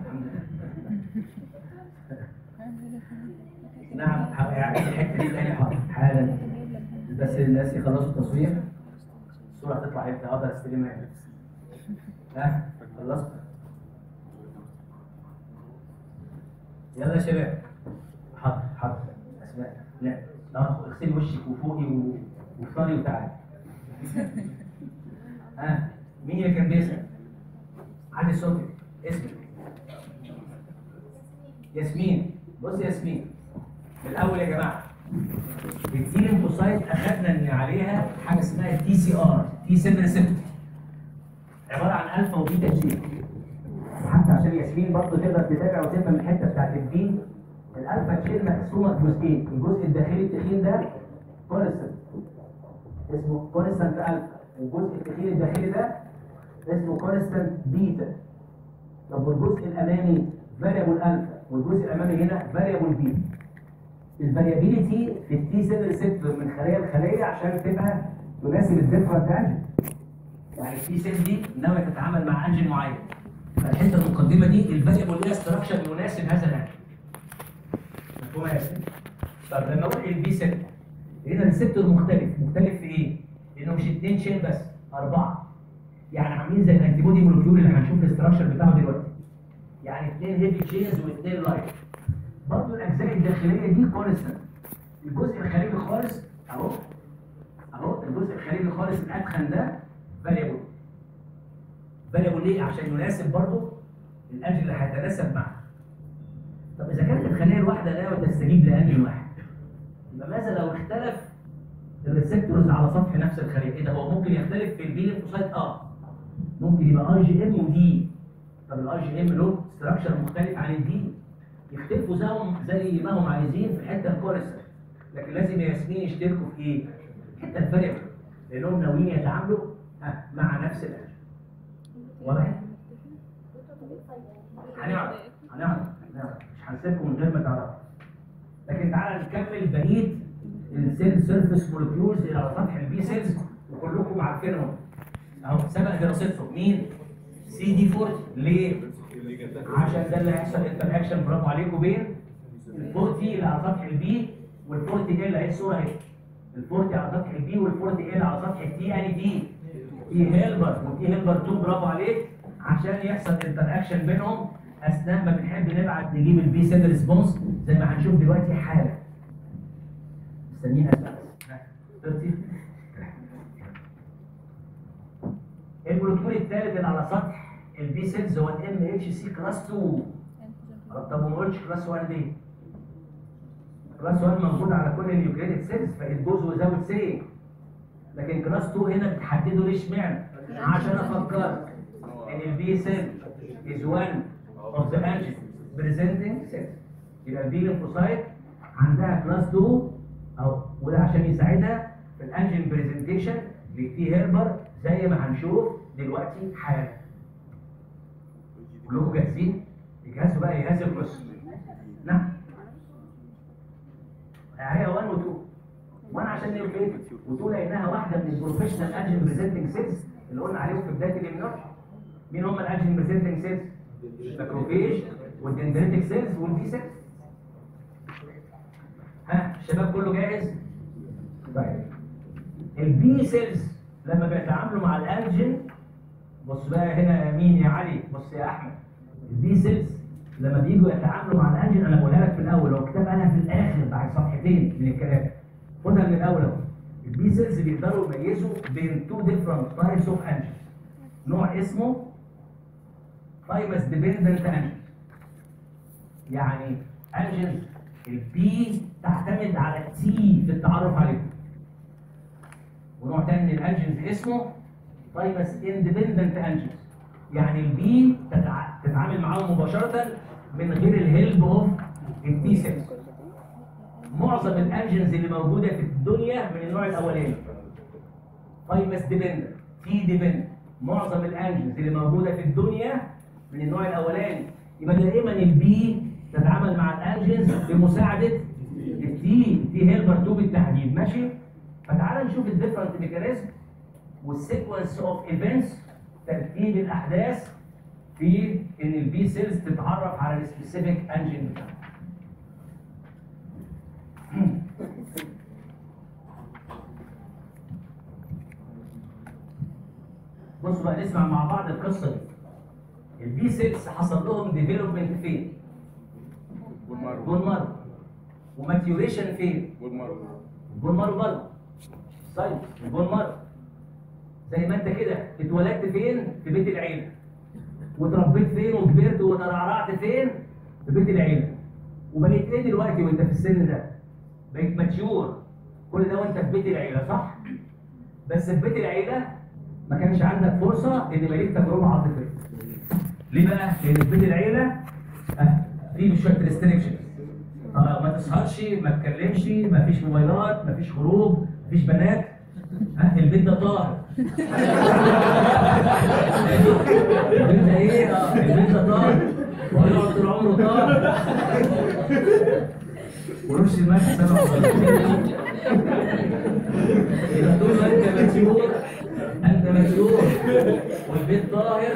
نعم يعني الحتة دي حالا. بس الناس يخلصوا التصوير. الصورة هتطلع إمتى أقدر أستلمها إمتى ها؟ خلصت؟ يلا يا شباب. حاضر حاضر. أسماء لا اغسلي وشك وفوقي وافطري وتعالي. ها؟ مين اللي كان بيسأل؟ علي صوتك. اسمك. ياسمين. بص يا ياسمين. الأول يا جماعة. ال T lymphocyte أخذنا إن عليها حاجة اسمها TCR T cell receptor عبارة عن alpha و beta جي حتى عشان ياسمين برضه تقدر تتابع وتفهم الحتة بتاعت ال B ال alpha chain مقسومه لجزئين الجزء الداخلي التخين ده constant. اسمه constant alpha والجزء التخين الداخلي ده اسمه constant beta. طب والجزء الأمامي variable alpha والجزء الأمامي هنا variable beta. ال variability في ال T cell receptor من خليه لخليه عشان تبقى تناسب ال different antigen يعني ال T cell دي ناويه تتعامل مع antigen معين. فالحتة المقدمة دي ال variable ليها structure يناسب هذا ال antigen مفهوم يا ياسمين؟ طب لما أقول ال B cell هنا ال receptor مختلف مختلف في إيه؟ لأنه مش اثنين chain بس أربعة. يعني عاملين زي ال antibody molecule اللي هنشوف ال structure بتاعه دلوقتي. يعني اثنين heavy chains واثنين light برضه الأجزاء الداخلية دي constant الجزء الخارجي خالص أهو. أهو الجزء الخارجي خالص الأدخن ده variable variable ليه؟ عشان يناسب برضه الاجل اللي هيتناسب معاه. طب إذا كانت الخلية الواحدة لا تستجيب لانجل واحد؟ يبقى ماذا لو اختلف ال receptors على سطح نفس الخلية؟ إيه ده؟ هو ممكن يختلف في ال B lymphocyte آه ممكن يبقى IgM و D طب ال IgM له structure مختلف عن ال D يختلفوا زي ما هم عايزين في الحته ال constant لكن لازم يا ياسمين يشتركوا في إيه؟ الحته ال variable لانهم ناويين يتعاملوا ها، مع نفس الاجل واضح؟ هنعرف هنعرف هنعرف. مش هنسيبكم من غير ما تعرفوا. لكن تعالى نكمل بقيه ال cell surface molecules اللي على سطح ال B cells وكلكم عارفينهم. أهو سبق دراستهم مين؟ سي دي 40 ليه؟ عشان ده اللي هيحصل interaction برافو عليكم. بين ال 40 اللي على سطح ال B وال 40 L أهي الصورة أهي. ال 40 على سطح ال B وال 40 L على سطح ال T يعني دي T helper و T helper 2 برافو عليك. عشان يحصل interaction بينهم أثناء ما بنحب نبعت نجيب ال B cell response زي ما هنشوف دلوقتي حالا مستنيين. ها، ال molecule الثالث اللي على سطح ال B cells هو ال MHC class 2 طب وما قلتش class 1 ليه؟ class 1 موجود على كل ال nucleated cells فالجوز وزاوت سي لكن class 2 هنا بتحدده ليه اشمعنى؟ عشان افكرك إن ال B cell is one of the antigens presenting cells. يبقى ال B lymphocyte عندها class 2 أو وده عشان يساعدها في ال antigen presentation لل T helper زي ما هنشوف دلوقتي حالا. كلكم جاهزين؟ يجهزوا بقى يجهزوا القصة نعم هي 1 و 2 1 عشان nucleated و2 لانها واحدة من ال professional antigen presenting cells اللي قلنا عليهم في بداية ال immunology مين هم ال antigen presenting cells؟ ال macrophage وال dendritic cells وال B cells ها؟ الشباب كله جاهز؟ طيب. ال B cells لما بيتعاملوا مع ال antigen بص بقى هنا يا مين يا علي بص يا أحمد. ال B cells لما بييجوا يتعاملوا مع ال antigen أنا بقولها لك في الأول هو الكتاب قالها في الآخر بعد صفحتين من الكلام. خدها من الأول أهو. ال B cells بيقدروا يميزوا بين two different types of antigen نوع اسمه thymus dependent antigen يعني antigen ال B تعتمد على ال T في التعرف عليه ونوع تاني من ال antigens اسمه thymus independent antigens يعني ال B. تتعامل معاهم مباشرة من غير ال help of ال T cells معظم ال antigens اللي موجودة في الدنيا من النوع الأولاني. thymus dependent T dependent معظم ال antigens اللي موجودة في الدنيا من النوع الأولاني. يبقى دائما ال B تتعامل مع ال antigens بمساعدة ال T T helper 2 بالتحديد. ماشي؟ فتعال نشوف ال different mechanism وال sequence of events ترتيب الأحداث في إن ال B cells تتعرف على ال specific antigen بتاعها. بصوا بقى نسمع مع بعض القصة دي. ال B cells حصل لهم development فين؟ marrow و maturation فين؟ والمرة ال bone marrow برضه. طيب marrow زي ما انت كده اتولدت فين؟ في بيت العيلة. واتربيت فين وكبرت وترعرعت فين؟ في بيت العيلة وبقيت إيه دلوقتي وانت في السن ده؟ بقيت mature كل ده وانت في بيت العيلة صح؟ بس في بيت العيلة ما كانش عندك فرصة إن ليك تجربة عاطفية. ليه بقى؟ لأن في بيت العيلة آه، في شوية ريستريكشنز. آه ما تسهرش ما تكلمش ما فيش موبايلات ما فيش خروج ما فيش بنات آه البيت ده طاهر. البيت ده إيه؟ آه البيت ده طاهر. وهيقعد طول عمره طاهر. ورش الملح سبع يبقى طول ما انت mature انت mature والبيت طاهر.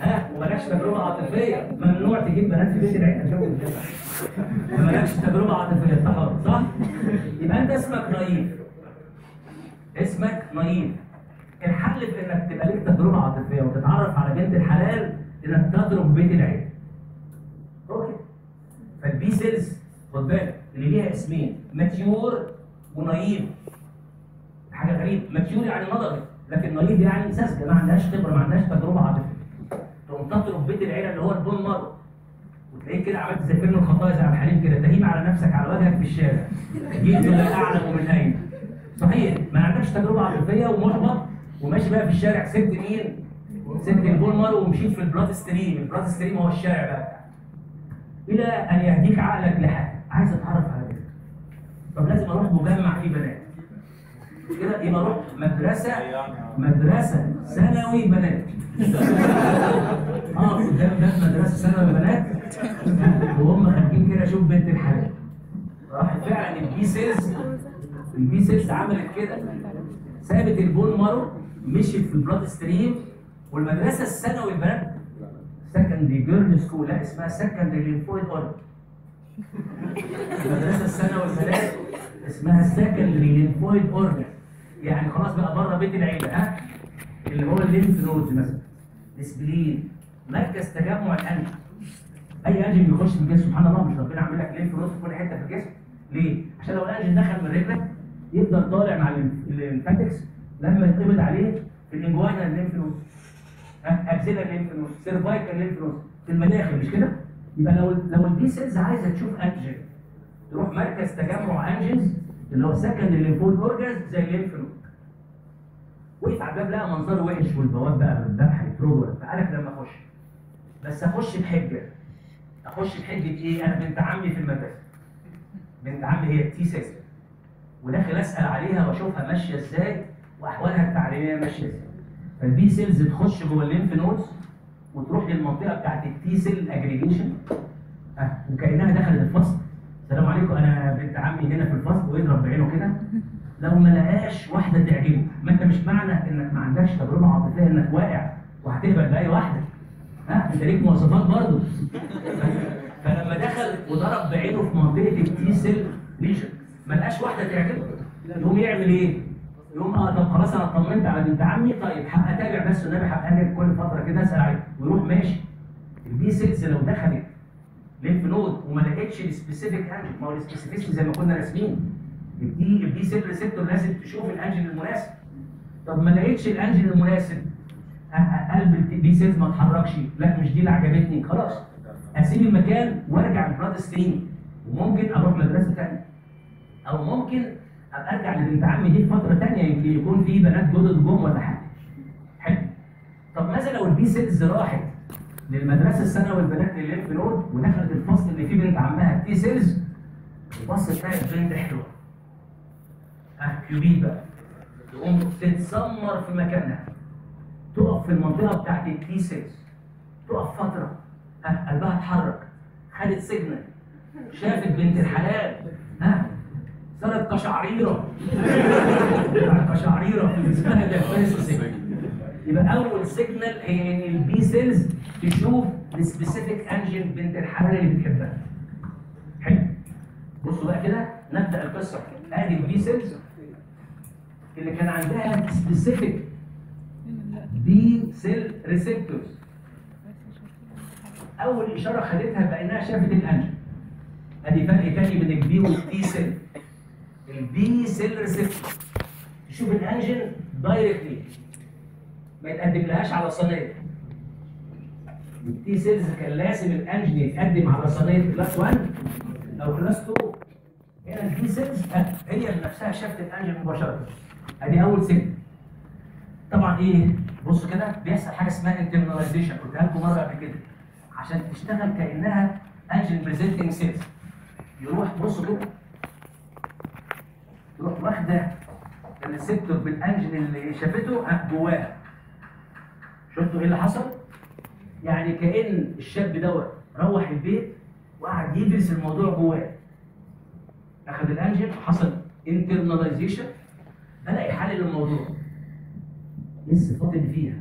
ها ومالكش تجربة عاطفية. ممنوع تجيب بنات في بيت العيلة. جو. مالكش تجربة عاطفية انت صح؟ يبقى انت اسمك naive اسمك naive الحل في إنك تبقى ليك تجربة عاطفية وتتعرف على بنت الحلال إنك تضرب بيت العيله Okay. فال B cells خد بالك اللي ليها اسمين mature و naive. حاجة غريبة. mature يعني نضجت لكن naive يعني ساذجه ما عندهاش خبرة ما عندهاش تجربة عاطفية. تقوم تضرب بيت العيلة اللي هو ال bone marrow. وتلاقيك كده عملت زي فيلم الخطايا زي عبد الحليم كده تهيم على نفسك على وجهك في الشارع. جئت لا أعلم من اين صحيح. ما عندكش تجربة عاطفية ومحبط وماشي بقى في الشارع سبت مين؟ سبت ال bone marrow ومشيت في ال blood stream. ال blood stream هو الشارع بقى. إلى أن يهديك عقلك لحاجة. عايز أتعرف على بنت. طب لازم أروح مجمع فيه بنات. كده يبقى أروح مدرسة مدرسة ثانوي بنات. آه قدام باب مدرسة ثانوي بنات. وهم خارجين كده أشوف بنت الحلال. راح فعلا ال B cells ال B cells عملت كده سابت ال bone marrow مشيت في ال blood stream والمدرسة الثانوي البنات secondary girl school لا اسمها secondary lymphoid organ المدرسة الثانوي البنات اسمها secondary lymphoid organ يعني خلاص بقى بره بيت العيلة ها؟ اللي هو ال lymph nodes مثلا. ال spleen مركز تجمع الأنف. أي antigen بيخش في الجسم سبحان الله مش ربنا عامل لك lymph nodes في كل حتة في الجسم. ليه؟ عشان لو ال antigen دخل من رجلك يفضل طالع مع ال lymph- ال lymphatics لما يتقبض عليه في ال inguinal lymph nodes axillary lymph nodes cervical lymph nodes في المداخل مش كده؟ يبقى لو لو ال B cells عايزة تشوف antigen تروح مركز تجمع antigens اللي هو secondary lymphoid organs زي ال lymph node وقف على الباب لقى منظره وحش والبواب بقى الباب هيطردوا فقالك لما أخش. بس أخش بحجة. أخش بحجة إيه؟ أنا بنت عمي في المدرسة. بنت عمي هي ال T cells وداخل اسأل عليها واشوفها ماشية إزاي وأحوالها التعليمية ماشية إزاي. فال B cells تخش جوه ال lymph nodes وتروح للمنطقة بتاعت ال T cell aggregation آه وكأنها دخلت الفصل. السلام عليكم أنا بنت عمي هنا في الفصل ويضرب بعينه كده؟ لو ما لقاش واحدة تعجبه. ما أنت مش معنى إنك ما عندكش تجربة عاطفية إنك واقع وهتقبل بأي واحدة. ها أنت ليك مواصفات برضه. فلما دخل وضرب بعينه في منطقة ال T cell region ما لقاش واحدة تعجبه؟ يقوم يعمل إيه؟ يقوم آه طب خلاص أنا اطمنت على بنت عمي طيب حق أتابع بس النبي أجي كل فترة كده اسال عليه ويروح ماشي. ال B cells لو دخلت lymph node وما لقيتش ال specific antigen ما هو ال specific زي ما كنا راسمين. ال B ال B cell receptor لازم تشوف ال antigen المناسب. طب ما لقيتش ال antigen المناسب. قلب ال B cells ما اتحركش. لا مش دي اللي عجبتني. خلاص. أسيب المكان وأرجع ال blood stream وممكن أروح مدرسة ثانية أو ممكن أبقى أرجع لبنت عمي دي في فترة ثانية يمكن يكون في بنات جدد جم ولا حاجة. حلو. طب ماذا لو ال B cells راحت للمدرسة الثانوي البنات للل lymph node ودخلت الفصل اللي فيه بنت عمها T cells وبص تلاقي بنت حلوة آه كيوبيد بقى. تقوم تتسمر في مكانها. تقف في المنطقة بتاعت ال T cells. تقف فترة. ها قلبها اتحرك. خدت signal. شافت بنت الحلال. ها صارت قشعريره قشعريره first signal يبقى أول signal هي إن ال B cells تشوف ال specific antigen بنت الحلال اللي بتحبها. حلو. بصوا بقى كده نبدأ القصة. أدي ال B cells اللي كان عندها specific B cell receptors أول إشارة خدتها بأنها شافت ال antigen أدي فرق تاني بين ال B وال T cell ال B cell receptor تشوف ال antigen directly ما يتقدم لهاش على صينية. ال T cells كان لازم ال antigen يتقدم على صينية class 1 أو class 2 هنا ال B cells هي بنفسها شافت ال antigen مباشرة. أدي أول signal طبعا إيه بص كده بيحصل حاجة اسمها internalization قلتها لكم مرة قبل كده. عشان تشتغل كأنها antigen presenting cells يروح بصوا كده. تروح واخدة ال receptor بال antigen اللي شافته ها، جواها شفتوا إيه اللي حصل؟ يعني كأن الشاب دوت روح البيت وقعد يدرس الموضوع جواه أخذ ال antigen حصل internalization بدأ يحلل الموضوع الصفات اللي فيها؟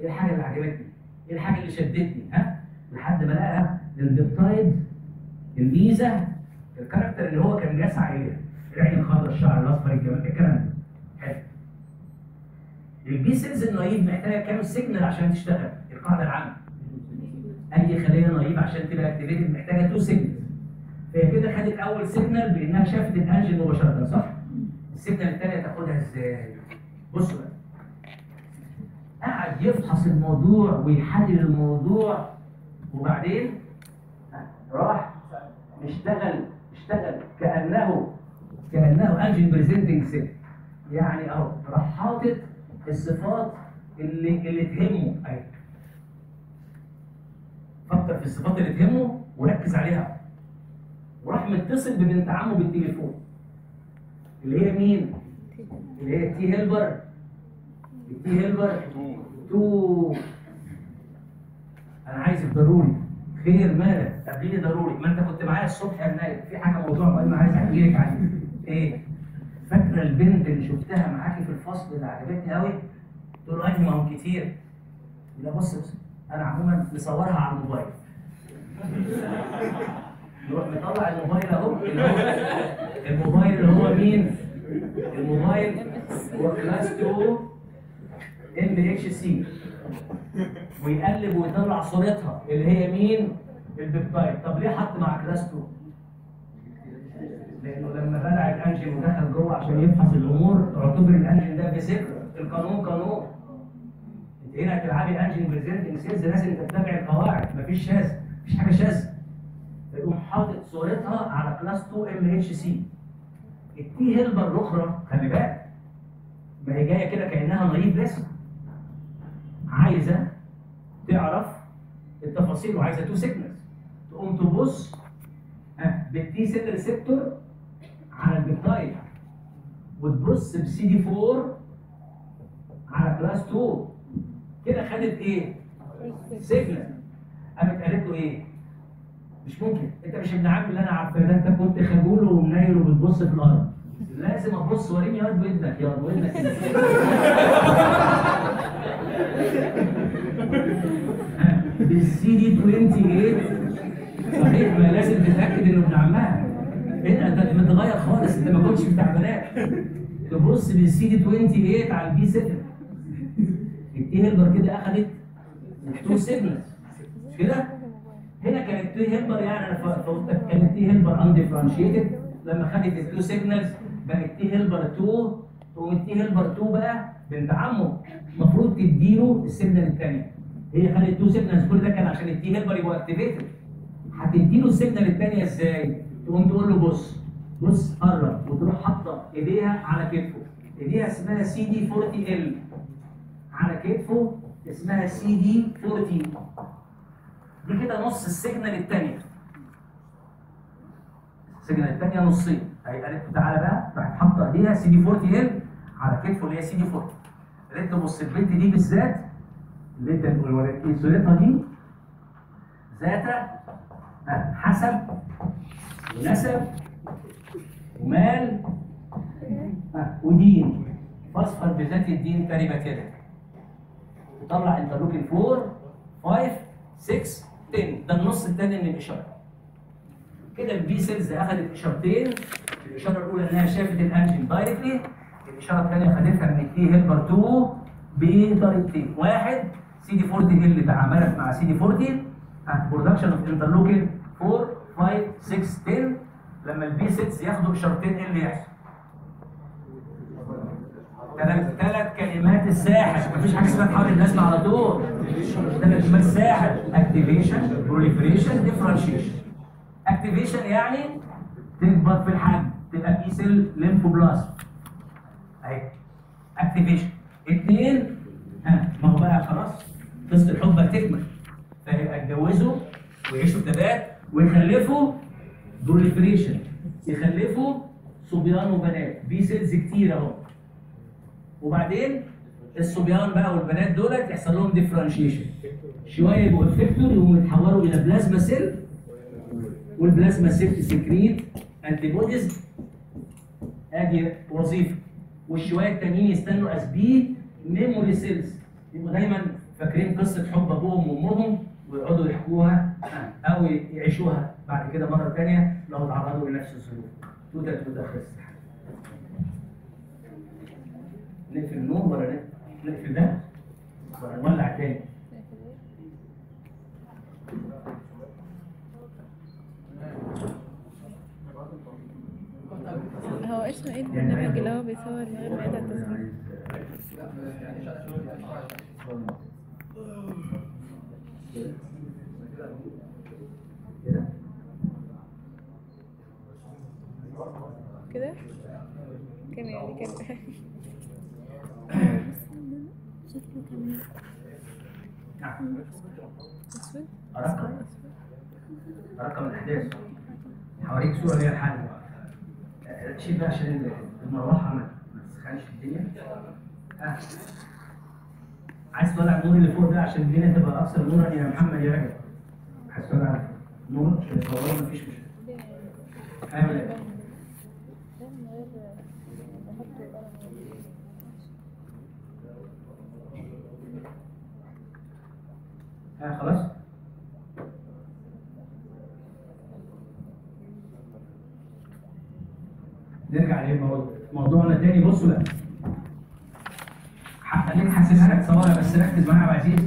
إيه الحاجة اللي عجبتني؟ إيه الحاجة اللي شدتني؟ ها؟ لحد ما لقى ال peptide الميزة ال character اللي هو كان بيسعى إليها العين الخضراء الشعر الأصفر الجمال الكلام ده حلو. ال B cells ال naive محتاجة كام signal عشان تشتغل؟ القاعدة العامة. أي خلية naive عشان تبقى activated محتاجة two signal فهي كده خدت أول signal بإنها شافت ال antigen مباشرة صح؟ ال signal الثانية تاخدها إزاي؟ بصوا بقى. قعد يفحص الموضوع ويحلل الموضوع وبعدين؟ راح اشتغل اشتغل كأنه كأنه antigen presenting cell يعني أهو راح حاطط الصفات اللي اللي تهمه. اهي فكر في الصفات اللي تهمه وركز عليها. وراح متصل ببنت عمه بالتليفون. اللي هي مين؟ اللي هي T helper ال T helper two. أنا عايزك ضروري. خير مالك قابليني ضروري. ما أنت كنت معايا الصبح يا في حاجة موضوع مهم عايز أحكي لك عليه. إيه فاكرة البنت اللي شفتها معاكي في الفصل اللي عجبتني قوي؟ تقول له ما هم كتير. لا بص بص أنا عموما مصورها على الموبايل. يروح مطلع الموبايل أهو. هو الموبايل اللي هو مين؟ الموبايل هو كلاس 2 MHC. ويقلب ويطلع صورتها اللي هي مين؟ ال peptide طب ليه حط مع class 2؟ لأنه لما بلع ال antigen ودخل جوه عشان يفحص الأمور اعتبر الانجن ده بذكر. القانون قانون. انت هنا هتلعبي antigen presenting cells لازم تتبع القواعد. مفيش شاذ مفيش حاجة شاذه يقوم حاطط صورتها على class 2 MHC ال T helper الأخرى خلي بالك. ما هي جاية كده كأنها naive لسه عايزة تعرف التفاصيل وعايزة two signals تقوم تبص بال T cell receptor على ال peptide وتبص بسي دي 4 على class 2 كده خدت إيه؟ signal. قامت قالت له إيه؟ مش ممكن. أنت مش ابن عمي اللي أنا عارفاه ده. أنت كنت خجول ومنيل وبتبص في الأرض. لازم أبص وريني ياض ودنك. ياض ودنك. بالسي دي 28 صحيح ما لازم تتأكد إنه ابن عمها. انت انت متغير خالص انت ما كنتش بتاع بنات تبص بالسي دي 28 على ال B 7 ال T helper كده اخذت two signals مش كده؟ هنا كانت T helper يعني أنا ف- فقلت كانت T helper undifferentiated لما خدت ال two signals بقت T helper 2 تقوم ال T helper 2 بقى بنت عمه المفروض تديله ال signal الثانية هي خدت two signals كل ده كان عشان ال T helper يبقى activated هتديله ال signal الثانية إزاي؟ تقوم تقول له بص بص قرب وتروح حاطة إيديها على كتفه. إيديها اسمها سي دي 40 ال على كتفه اسمها سي دي 40 دي كده نص ال signal الثانية ال signal الثانية نصين. اهي قالت له تعالى بقى. راحت حاطة إيديها سي دي 40 L على كتفه اللي هي سي دي 40 قالت له بص البنت دي بالذات اللي انت وريتني صورتها دي ذات آه، حسب ونسب ومال ودين. فاظفر بذات الدين تربت يداك. تطلع interleukin 4 5 6 10 ده النص الثاني من الإشارة. كده ال B cells أخذت إشارتين. الإشارة الأولى إنها شافت ال antigen directly الإشارة الثانية خدتها من ال T helper 2 بطريقتين واحد سي دي 40 اللي تعاملت مع سي دي 40 production of interleukin 4 5 6 10 لما ال B cells ياخدوا اشارتين إيه اللي يحصل؟ ثلاث كلمات الساحر مفيش حاجة اسمها تحول لبلازما على طول ثلاث كلمات الساحر activation proliferation differentiation activation يعني تكبر في الحجم تبقى B cell lymphoblast اهي activation اثنين ها ما هو بقى خلاص قصه الحب هتكمل فيبقى يتجوزوا ويعيشوا بتبات ويخلفوا proliferation. يخلفوا صبيان وبنات. B cells كتير اهو. وبعدين الصبيان بقى والبنات دولت يحصل لهم differentiation شوية يبقوا effector يقوموا يتحولوا إلى plasma cell وال plasma cell ت secrete antibodies آدي وظيفة. والشوية التانيين يستنوا as B memory cells يبقوا دايما فاكرين قصة حب أبوهم وأمهم ويقعدوا يحكوها. أو يعيشوها بعد كده مرة ثانية لو تعرضوا لنفس الظروف. توتا توتا خس نقفل النور ولا نقفل؟ نقفل ده؟ ولا نولع تاني؟ هو اسمه إيه؟ البرنامج اللي هو بيصور من غير ما يقطع التصوير كده كده كام يعني كام شكله كان نعم اسود رقم رقم الاحداث هوريك صوره ليها الحل آه، تشيل بقى عشان المروحه ما تسخنش الدنيا عايز تولع النور اللي فوق ده عشان الدنيا تبقى أكثر نورا يا محمد يا رجل عايز تولع نور تصور مفيش مشكله اعمل إيه ده من غير بحط قلم ها خلاص؟ نرجع للموضوع موضوعنا تاني. بصوا لا خليك حاسبها لك صورة بس ركز معايا يا عزيز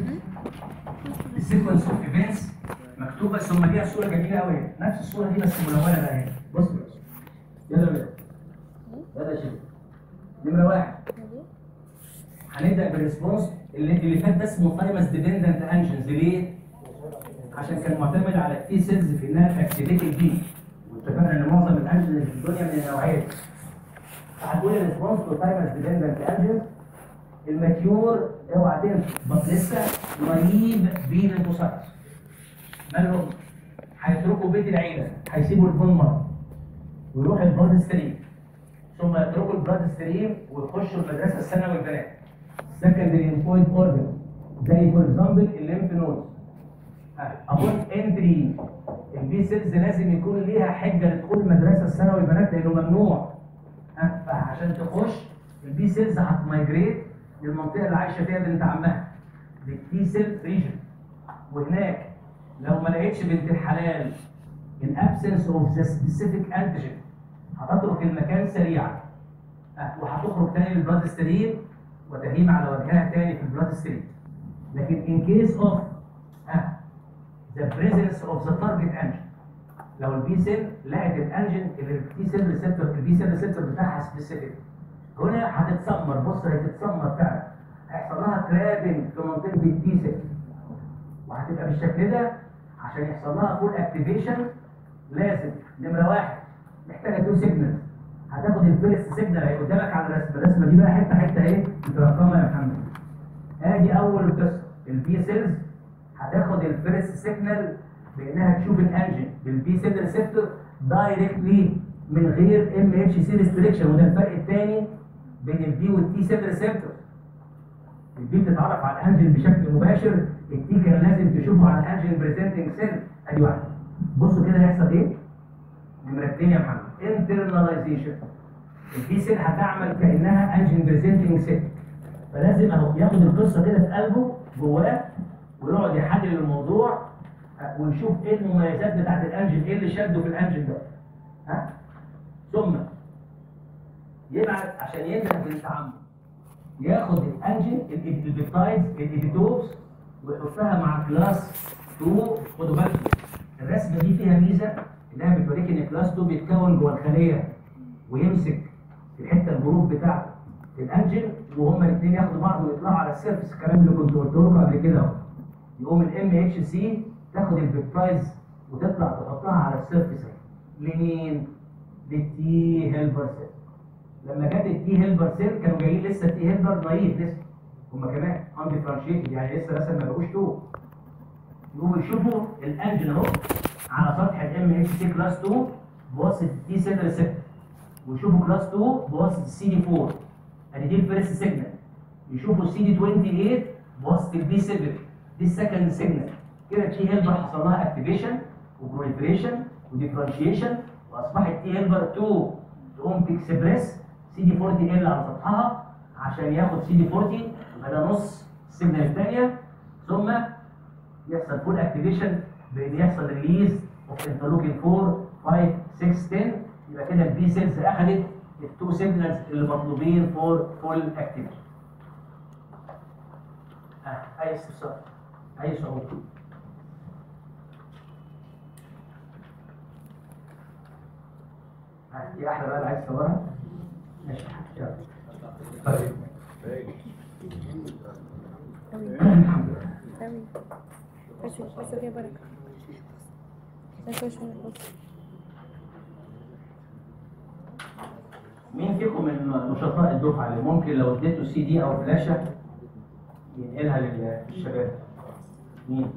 ال sequence of events مكتوبة بس هم ليها صورة جميلة قوي نفس الصورة دي بس ملونة بقى هنا. بص يلا بينا. يلا يا شيخ نمرة واحد. هنبدأ بال response. اللي اللي فات ده اسمه thymus dependent antigens ليه؟ عشان كان معتمد على ال T cells في إنها ت activate ال B واتفقنا إن معظم ال antigens في الدنيا من النوعية دي. هتقول ال response to thymus dependent antigens ال mature أوعى تنسى بس لسه naive B lymphocytes مالهم؟ هيتركوا بيت العيلة. هيسيبوا ال bone marrow ويروح ال blood stream ثم يتركوا ال blood stream ويخشوا المدرسة الثانوي البنات secondary lymphoid organ. زي for example ال lymph node upon entry ال B cells لازم يكون ليها حجة لدخول المدرسة الثانوي البنات لأنه ممنوع. فعشان تخش ال B cells هت migrate للمنطقة اللي عايشة فيها بنت عمها لل T cell region وهناك لو ما لقيتش بنت الحلال ال absence of the specific antigen هتترك المكان سريعا. وهتخرج تاني لل blood stream وتهيم على وجهها تاني في ال blood stream لكن in case of أه، the presence of the target antigen لو ال B cell لقت ال antigen اللي ال B cell receptor ال B cell receptor بتاعها specific هنا هتتسمر بص هي هتتسمر فعلا. هيحصل لها trapping في منطقة ال B cell وهتبقى بالشكل ده عشان يحصل لها full activation لازم. نمرة واحد محتاجة two signal هتاخد ال first signal هي قدامك على الرسمة. الرسمة دي بقى حتة حتة إيه؟ مترقمة يا محمد. آدي أول قصه ال B cells هتاخد ال first signal بإنها تشوف ال antigen بال B cell receptor directly من غير MHC restriction وده الفرق الثاني بين ال B وال T cell receptor ال B بتتعرف على ال antigen بشكل مباشر. ال T كان لازم تشوفه على ال antigen presenting cell أدي واحدة. بصوا كده هيحصل إيه؟ نمرة اثنين يا محمد. internalization ال B cell هتعمل كأنها antigen presenting cell فلازم أهو ياخد القصة كده في قلبه جواه ويقعد يحلل الموضوع آه، ويشوف إيه المميزات بتاعت ال antigen إيه اللي شده في ال antigen ده. ها؟ ثم يبعت عشان ينجح في التعامل. ياخد ال antigen ال peptides ال epitopes ويحطها مع class 2 خدوا بالكم. الرسمة دي فيها ميزة. إنها بتوريك إن class 2 بيتكون جوه الخلية ويمسك الحتة ال groove بتاعته في ال antigen وهما الاثنين ياخدوا بعض ويطلعوا على ال surface الكلام اللي كنت قلت لكم قبل كده أهو. يقوم ال MHC تاخد ال peptides وتطلع تحطها على ال surface. لمين؟ لل T helper cell لما جت ال T helper cell كانوا جايين لسه ال T helper naive لسه. هم كمان undifferentiated يعني لسه مثلا ما بقوش two يقوموا يشوفوا ال antigen أهو. على سطح ال MHC class 2 بواسطه ال T cell receptor ويشوفوا class 2 بواسطه السي دي 4 ادي دي ال first signal يشوفوا السي دي 28 بواسطه ال B 7 دي ال second signal كده ال T helper حصل لها activation و proliferation و differentiation وأصبحت T helper 2 تقوم ت express CD 40 L على سطحها عشان ياخد سي دي 40 يبقى ده نص ال signal الثانية ثم يحصل full activation بان يحصل release of interleukin 4 5 6 10 يبقى كده ال B cells اخذت ال two signals اللي مطلوبين for full activation. آه أي استفسار؟ أي سؤال؟ آه دي أحلى بقى اللي عايز تصورها؟ ماشي يلا. طيب بس بس فيها بركة مين فيكم من نشطاء الدفعة اللي ممكن لو اديته سي دي أو فلاشة ينقلها للشباب؟ مين؟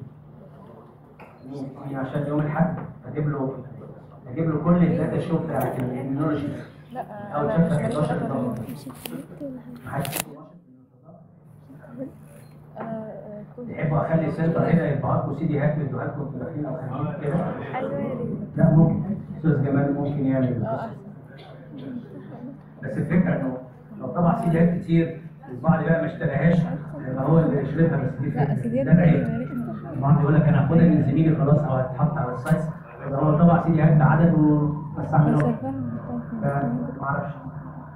مين؟ مين عشان يوم الأحد أجيب له أجيب له كل الداتا شو بتاعت النيورولوجي لا أو شابتر مش 11 ماليش طبعا مش اتفرجت ولا حاجة محدش آه، تحبوا أخلي سنتر هنا يطبع لكم سي ديهات ويدوها لكم أنتوا داخلين أو خارجين كده؟ أيوة يا ريت. لا ممكن. أستاذ جمال ممكن يعمل بس. الفكرة إنه لو طبع سيديات كتير البعض بقى ما اشتراهاش يبقى هو اللي يشربها بس دي. سيديات ده العيب. البعض يقول لك أنا هاخدها من زميلي خلاص أو هتتحط على ال site يبقى هو طبع سيديات بعدد بس واستعملها فاهمة ما أعرفش.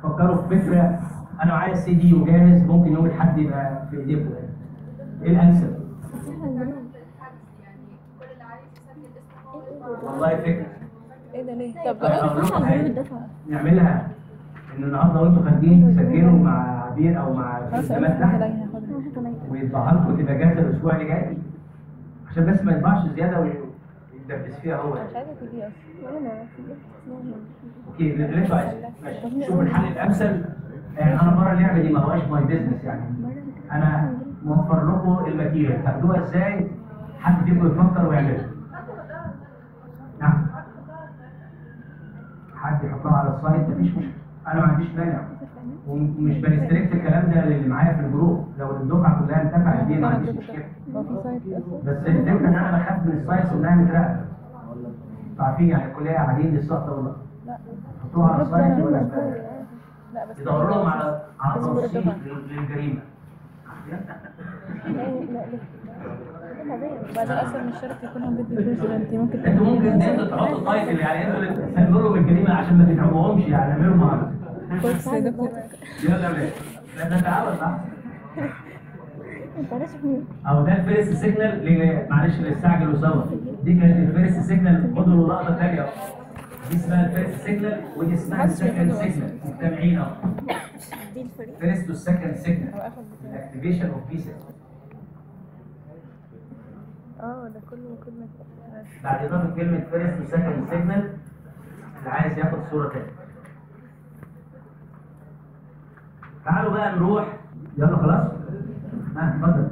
فكروا في فكرة. أنا معايا السي دي وجاهز ممكن يوم الأحد يبقى في إيديكم. إيه الأنسب؟ والله فكرة. إيه ده ليه؟ طب نعملها إن النهارده وأنتوا خارجين تسجلوا مع عبير أو مع أنا تحت ويطبعها لكم تبقى جاهزة الأسبوع اللي جاي. عشان بس ما يطبعش زيادة ويدبس فيها هو. مش okay اللي أنتوا عايزينه ماشي. شوف الحل الأمثل. يعني أنا بره اللعبه دي ما هواش my business يعني. أنا موفر لكم ال material تاخدوها إزاي؟ حد فيكم يفكر ويعملها. نعم. حد يحطها على ال site مفيش مشكلة. أنا ما عنديش مانع. ومش بن restrict الكلام ده للي معايا في ال group. لو الدفعة كلها انتفعت بيه ما عنديش مشكلة. بس الفكرة إن أنا بخاف من ال sites إنها متراقبة. عارفين يعني الكلية قاعدين للسقطه ولا لأ؟ حطوها على ال site ولا لا؟ بس يدوروا لهم على على الدفعة. للجريمة. بعدين أصلا مش شرط يكون فلوس ده انت ممكن أنتوا ممكن تحطوا تايتل يعني أنتوا اللي تسلموا لهم الجريمه عشان ما تتعبوهمش يعني اعملوا معاهم كورس دكتور يلا ماشي لا نتعاون صح انت ده الفيرست سيجنال معلش اللي استعجل وصور دي كانت الفيرست سيجنال خدوا اللقطه الثانية اهو دي اسمها الفيرست سيجنال ودي اسمها السكند سيجنال مجتمعين اهو وال second signal أو اخد ال activation of B cells آه ده كله كلمة بعد إضافة كلمة first و second signal اللي عايز ياخد صورة تانية. تعالوا بقى نروح. يلا خلاص. ها اتفضل.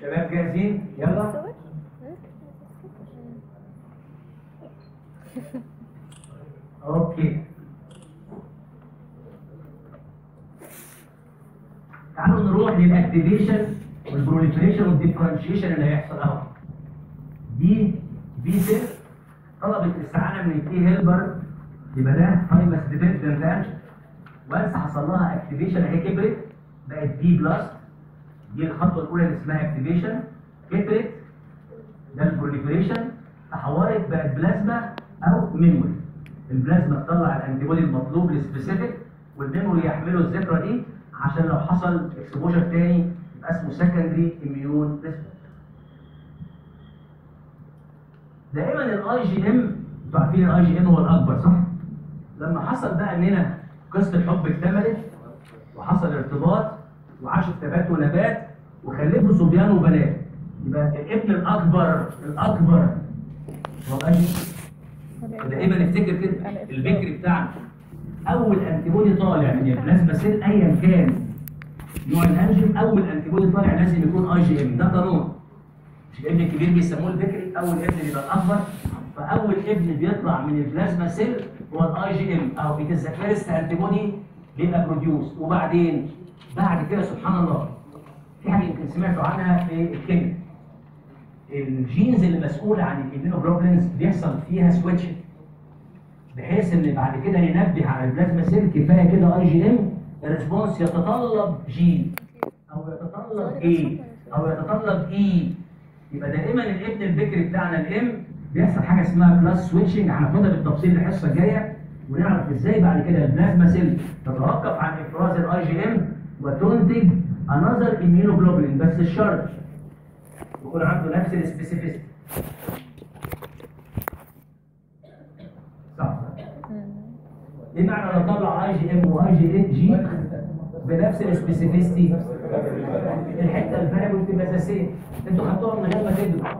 شباب جاهزين؟ يلا. okay تعالوا نروح لل activation وال proliferation وال differentiation اللي هيحصل أهو. دي B cell طلبت استعانة من ال T helper يبقى ده thymus dependent antigen once حصل لها activation اهي كبرت بقت B blast دي الخطوة الأولى اللي اسمها activation كبرت ده ال proliferation تحولت بقت بلازما أو memory ال plasma تطلع ال antibody المطلوب ال specific وال memory يحمله الذكرى دي عشان لو حصل exposure تاني يبقى اسمه secondary immune دائما ال IgM أنتوا عارفين ال IgM هو الأكبر صح؟ لما حصل بقى إننا قصه الحب اكتملت وحصل ارتباط وعاشوا في تبات ونبات وخلفوا صبيان وبنات. يبقى الابن الأكبر الأكبر هو الاي جي دائما نفتكر كده البكر بتاعنا. أول antibody طالع من ال plasma cell ايا كان نوع ال antigen أول antibody طالع لازم يكون IgM ده قانون مش الابن الكبير بيسموه البكري أول ابن بيبقى الأكبر. فأول ابن بيطلع من ال plasma cell هو ال IgM أو its first antibody بيبقى produced وبعدين بعد كده سبحان الله في حاجة يمكن سمعتوا عنها في الكيمياء. ال genes اللي مسؤوله عن ال immunoglobulins بيحصل فيها switch بحيث إن بعد كده ننبه على ال plasma cell كفاية كده IgM ال response يتطلب G أو يتطلب A أو يتطلب E يبقى دائما الابن البكري بتاعنا ال M بيحصل حاجة اسمها class switching هناخدها بالتفصيل الحصة الجاية ونعرف إزاي بعد كده ال plasma cell تتوقف عن إفراز ال IgM وتنتج another immunoglobulin بس الشرط يكون عنده نفس ال specificity صح. إيه معنى لو طلع اي جي ام واي جي ام جي بنفس ال specificity الحتة ال variable بتبقى اساسيه أنتوا خدتوها من غير ما تدروا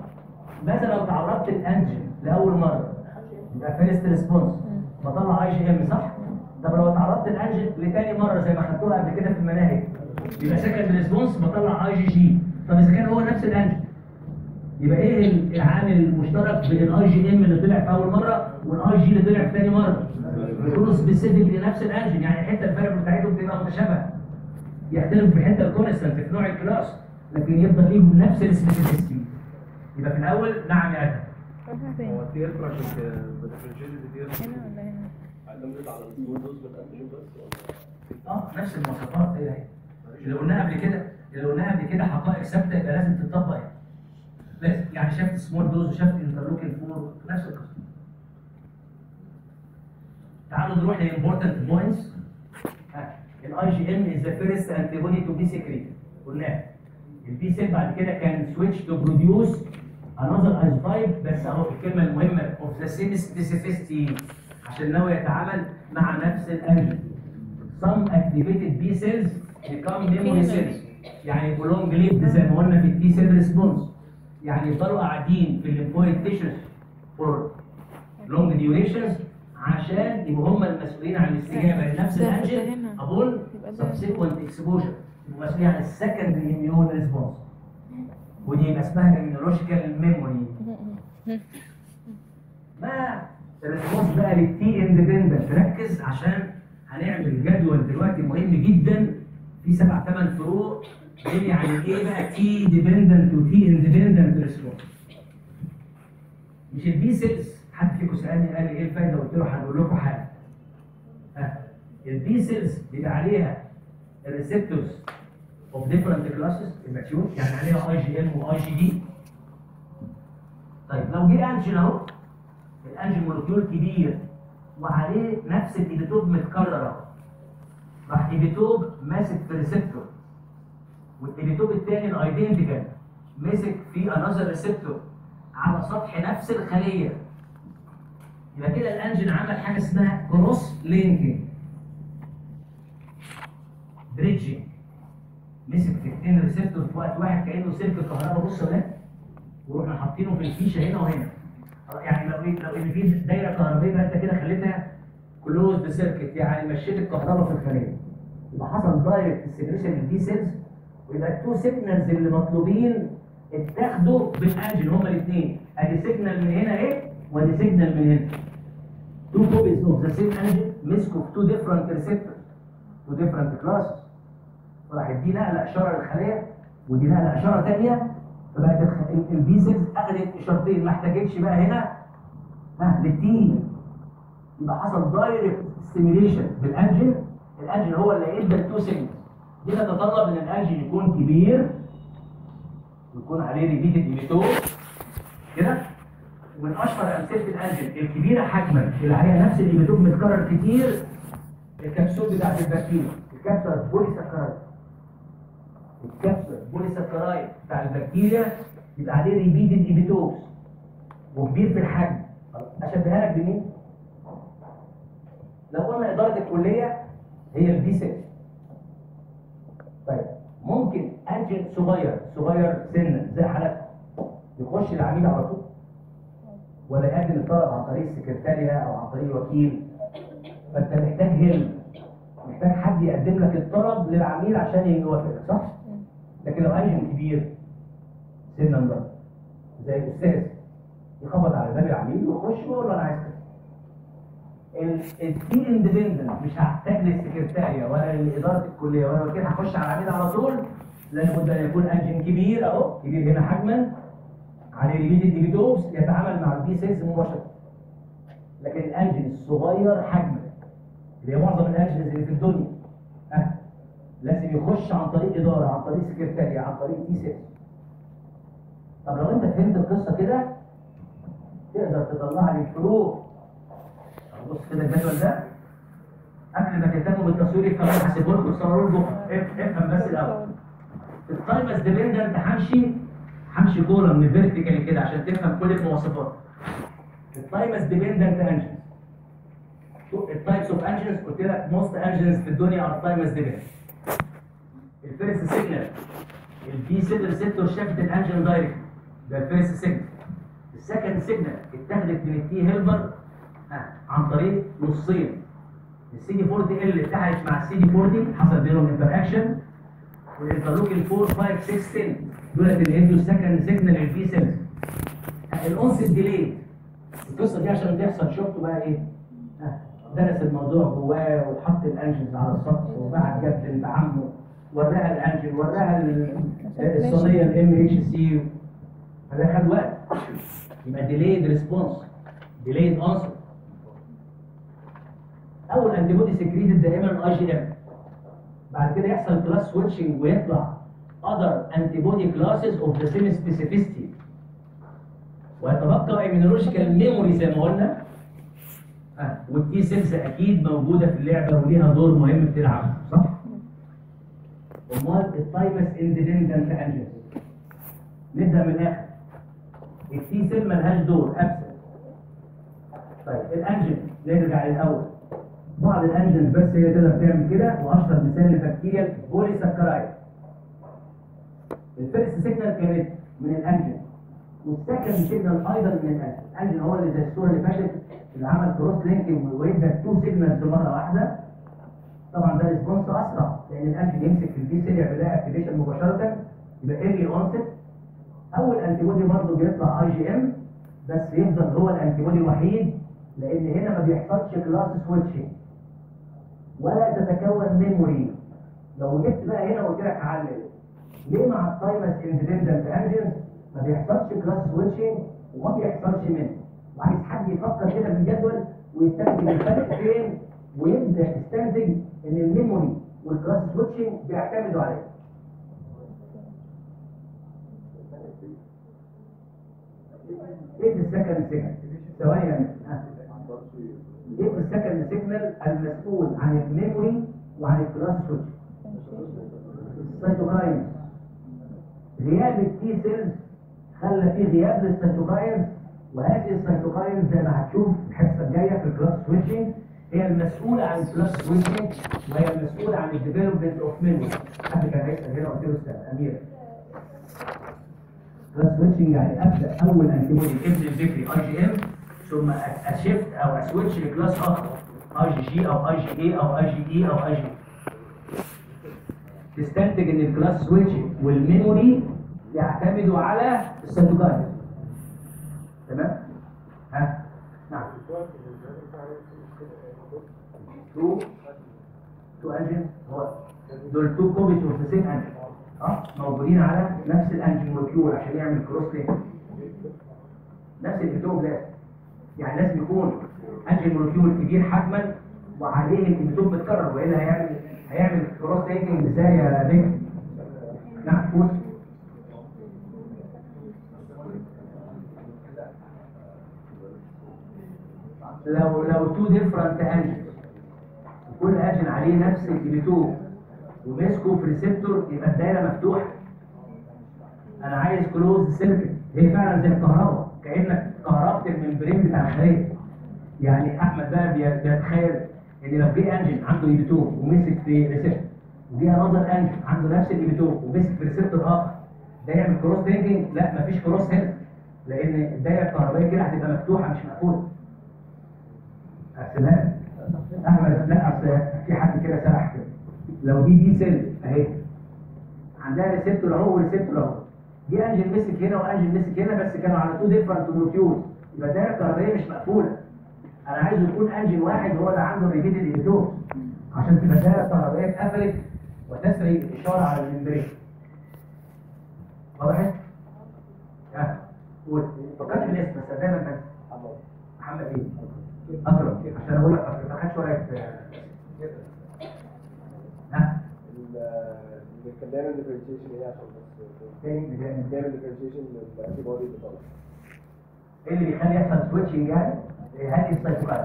ماذا لو تعرضت ال antigen لأول مرة؟ يبقى first response بطلع IgM صح؟ طب لو تعرضت ال antigen لتاني مرة زي ما خدتوها قبل كده في المناهج يبقى second response بطلع اي جي جي طب إذا كان هو نفس ال antigen يبقى إيه العامل المشترك بين ال IgM اللي طلع في أول مرة والاي جي اللي طلع في ثاني مرة؟ يكونوا specific لنفس ال antigen يعني الحته ال variable بتاعتهم تبقى متشابهه يختلف في حتة ال constant في نوع ال class لكن يفضل ليهم نفس ال specificity يبقى في الأول نعم يا آدم؟ هو ال titer عشان بال differentiate ال titer هنا ولا هنا؟ على بس ولا آه نفس المواصفات هي هي اللي قلناها قبل كده اللي قلناها قبل كده حقائق ثابتة يبقى لازم تتطبق. يعني يعني شافت small dose وشافت interleukin four نفس القصة. تعالوا نروح لل important points ال IgM is the first antibody to be secreted قلناها ال B cell بعد كده can switch to produce another isotype بس أهو الكلمة المهمة of the same specificity عشان ناوي يتعامل مع نفس ال antigen some activated B cells become memory cells. يعني لهم delayed زي ما قلنا في ال T cell response يعني يفضلوا قاعدين في ال lymphoid tissues for long durations عشان يبقوا هم المسؤولين عن الاستجابة. لنفس. ابون يبقى ده- subsequent exposure يبقوا مسؤولين عن ال secondary immune response ودي يبقى اسمها immunological memory ما ال response بقى لل T independent ركز عشان هنعمل جدول دلوقتي مهم جدا في سبع ثمان فروق. يعني إيه بقى T dependent و T independent response مش ال B cells حد فيكم سألني قال لي إيه الفايدة؟ قلت له هنقول لكم حاجة. ها ال B cells بيبقى عليها ال receptors of different classes ال mature يعني عليها IgM و IgD طيب لو جه antigen أهو ال antigen molecule كبير وعليه نفس ال epitope متكرر أهو. راح epitope ماسك في receptor وال epitope الثاني ال identical مسك في another receptor على سطح نفس الخلية. يبقى كده ال antigen عمل حاجة اسمها cross linking bridging مسك في اثنين receptor في وقت واحد كأنه سلك الكهرباء بص ولاد ورحنا حاطينه في الفيشة هنا وهنا. يعني لو إيه- لو إن في دايرة كهربائية بقى انت كده خليتها closed circuit يعني مشيت الكهرباء في الخلية. يبقى حصل direct stimulation لل B cells ويبقى ال two signals اللي مطلوبين اتاخدوا بال antigen هما الاثنين أدي signal من هنا اهي وأدي signal من هنا. two copies of the same antigen مسكوا في two different receptors two different classes وراح دي نقلة إشارة للخليه ودي نقلة إشارة ثانية فبقت ال B cells اخذت إشارتين ما احتاجتش بقى هنا. ها لل T يبقى حصل direct stimulation بال antigen ال antigen هو اللي ادى ال two signal دي تتطلب إن ال antigen يكون كبير ويكون عليه repeated epitope كده؟ ومن أشهر أمثلة ال antigen الكبيرة حجما اللي عليها نفس الايميتور متكرر كتير الكبسول بتاعت البكتيريا ال capsule polysaccharide ال capsule polysaccharide بتاع البكتيريا يبقى عليه repeated epitopes وكبير في الحجم. أشبهها لك بمين؟ لو قلنا إدارة الكلية هي البي 6 طيب ممكن antigen صغير صغير سنا زي حالتك يخش العميد على طول ولا يقدم الطلب عن طريق السكرتارية أو عن طريق الوكيل فأنت محتاج help محتاج حد يقدم لك الطلب للعميد عشان يوافقك صح؟ لكن لو antigen كبير سنا زي الأستاذ يخبط على باب العميد ويخش ويقول له أنا عايز كذا ال T independent مش هحتاج للسكرتارية ولا لإدارة الكلية ولا وكيل هخش على العميد على طول. لابد أن يكون antigen كبير أهو كبير هنا حجما عليه repeated epitopes يتعامل مع البي 6 مباشرة. لكن ال antigen الصغير حجما. اللي هي معظم ال antigens اللي في الدنيا أه. لازم يخش عن طريق إدارة عن طريق سكرتارية عن طريق تي 6 طب لو أنت فهمت القصة كده تقدر تطلع لي الفروق بص كده الجدول ده. قبل ما تهتموا بالتصوير أنا هسيبه لكم تصوروا لكم. افهم بس الأول. ال thymus dependent همشي همشي كورة من vertical كده عشان تفهم كل المواصفات. ال thymus dependent antigens ال types of antigens قلت لك most antigens في الدنيا are thymus dependent ال first signal ال B cell receptor شافت ال antigen direct ده ال first signal ال second signal اتاخدت من ال T helper عن طريق نصين السي دي 40 ال اتحدت مع السي دي 40 حصل بينهم interaction وال interleukin 4 5 6 10 دولت اللي ال second signal لل B cells ال onset delayed القصة دي عشان تحصل شفتوا بقى إيه؟ ها، دخل الموضوع جواه وحط ال antigens على السطح وبعد جاب بنت عمه. وراها ال antigen وراها ال- الصينية ال MHC فده خد وقت. يبقى delayed response delayed onset أول antibody secreted دائما IgM بعد كده يحصل class switching ويطلع other antibody classes of the same specificity. ويتبقى immunological memory زي ما قلنا. آه. وال T cells أكيد موجودة في اللعبة وليها دور مهم بتلعب صح؟ امال ال thymus independent antigens نبدأ من الآخر. ال T cell ملهاش دور absent طيب ال antigen نرجع للأول. بعض ال antigens بس هي تقدر تعمل كده واشهر مثال ال bacterial polysaccharide ال first signal كانت من ال antigen وال second signal أيضا من ال antigen ال antigen هو اللي زي الصورة اللي فاتت اللي عمل cross linking وادى two signals مره واحدة. طبعا ده response أسرع لأن ال antigen يمسك في ال B cell يعمل لها activation مباشرة يبقى early onset أول antibody برضه بيطلع IgM بس يفضل هو ال antibody الوحيد لأن هنا ما بيحصلش class switching ولا تتكون memory لو جبت بقى هنا وقلت لك علل ليه مع ال thymus independent antigens ما بيحصلش class switching وما بيحصلش منه وعايز حد يفكر كده في الجدول ويستنتج الفرق فين ويبدأ يستنتج إن ال memory وال class switching بيعتمدوا عليه. إيه ال second signal ثواني يا. إيه ال second signal المسؤول عن ال memory وعن ال class switch ال cytokines. غياب ال T cells خلى في غياب لل cytokines وهذه ال cytokines زي ما هتشوف الحصة الجاية في ال class switching هي المسؤولة عن ال class switching وهي المسؤولة عن ال development of memory حد كان هيسال هنا قلت له أستاذ أمير. class switching يعني أبدأ أول antibody إبن الفكري IgM ثم ا shift أو ا switch ل class اخر اي جي جي أو اي جي اي أو اي جي اي أو اي جي تستنتج ان ال class switch وال memory يعتمدوا على ال cytokine تمام؟ ها؟ نعم. two two antigen هو دول two copies of the same antigen آه موجودين على نفس ال antigen molecule عشان يعمل cross link نفس ال epitope بلازم يعني لازم يكون antigen molecule كبير حجما وعليه ال epitope متكرر وإلا هيعمل هيعمل cross linking إزاي يا نجم؟ نعم قول. لو لو two different antigen وكل antigen عليه نفس ال epitope ومسكوا في receptor يبقى الدايرة مفتوحة. أنا عايز closed circuit هي فعلا زي الكهرباء كأنك كهربت ال membrane بتاع الخليه يعني أحمد بقى بي- بيتخيل إن لو جه antigen عنده epitope ومسك في receptor وجه another antigen عنده نفس ال epitope ومسك في receptor آخر ده يعمل cross linking لا مفيش cross هنا لأن الدايرة الكهربائيه كده هتبقى مفتوحة مش مقفولة. السلام أحمد لا أصل في حد كده سرح كده. لو دي B cell أهي. عندها receptor أهو و receptor أهو. دي أنجل مسك هنا وانجل مسك هنا بس كانوا على two different molecules الدايره الكهربائيه مش مقفوله أنا عايزه يكون انجل واحد هو اللي عنده repeated epitope عشان الدايره الكهربائيه اتقفلت وتسري الاشاره على ال membrane وضحت؟ ها قول فكرت في الاسم بس دايما بنسى محمد إيه؟ اكرم عشان أقول لك اكرم ما خدش ورقه ها كان بيعمل differentiation إيه عشان بس تاني. بيعمل differentiation لل antibody اللي طالع إيه اللي بيخلي يحصل switching يعني؟ هذه ال cytokine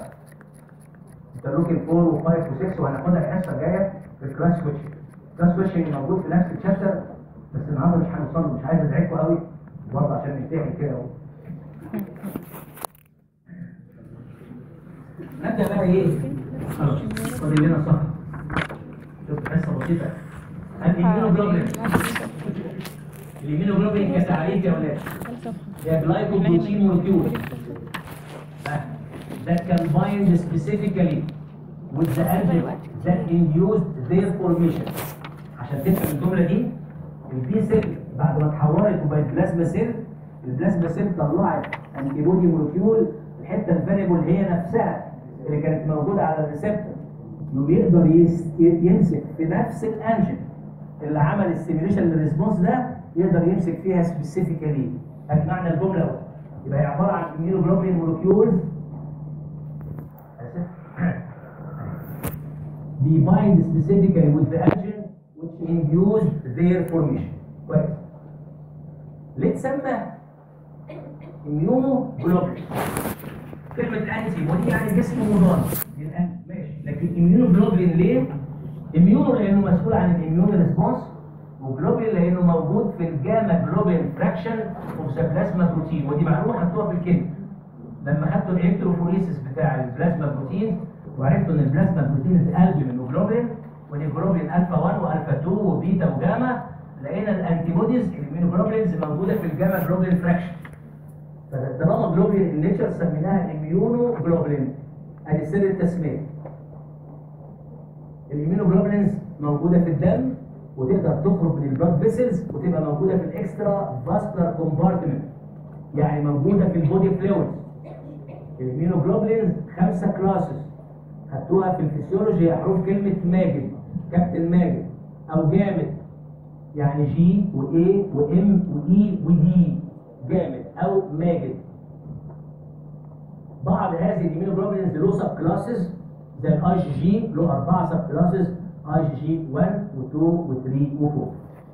interleukin 4 و5 و6 وهناخدها الحصه الجايه في ال class switching ال class switching موجود في نفس ال chapter بس النهارده مش هنوصل مش عايز ازعجكم قوي. برضه عشان نمتحن كده أهو. نبدأ بقى إيه؟ خلاص فاضل لنا صفحة. شوف حصة بسيطة. ال immunoglobulin ال immunoglobulin كتعريف يا ولاد glycoprotein molecule uh, that can bind specifically with the antigen that induced their formation. عشان تفهم الجمله دي ال B cell بعد ما اتحولت وبقت plasma cell ال plasma cell طلعت antibody molecule الحته ال variable هي نفسها اللي كانت موجوده على ال receptor انه بيقدر يمسك في نفس ال antigen اللي عمل ال stimulation لل response ده يقدر يمسك فيها specifically ادي معنى الجملة اهو يبقى هي عبارة عن immunoglobulin اسف they bind specifically with the antigen which induced their formation. كويس ليه تسمى immunoglobulin. كلمة antibody يعني جسم مضاد. لل anti ماشي. لكن immunoglobulin ليه؟ immuno لأنه مسؤول عن ال immune response و globulin لأنه موجود في ال gamma globulin fraction of the plasma protein ودي معلومة خدتوها في الكيميا لما خدتوا ال electrophoresis بتاع ال plasma protein وعرفتوا إن ال plasma protein albumin و globulin والجلوبين الفا 1 والفا 2 وبيتا وجاما لقينا ال antibodies ال immunoglobulins موجودة في ال gamma globulin fraction. فطالما globulin in nature سميناها immunoglobulin أدي سر التسمية. ال immunoglobulins موجودة في الدم وتقدر تخرج من ال blood vessels وتبقى موجودة في ال extravascular compartment يعني موجودة في ال body fluids ال immunoglobulins خمسة classes خدتوها في الفسيولوجي حروف كلمة ماجد. كابتن ماجد. أو جامد. يعني جي واي وام واي ودي جامد. أو ماجد. بعض هذه ال immunoglobulins له subclasses زي الاي جي له أربعة subclasses اي جي جي 1 و2 و3 و4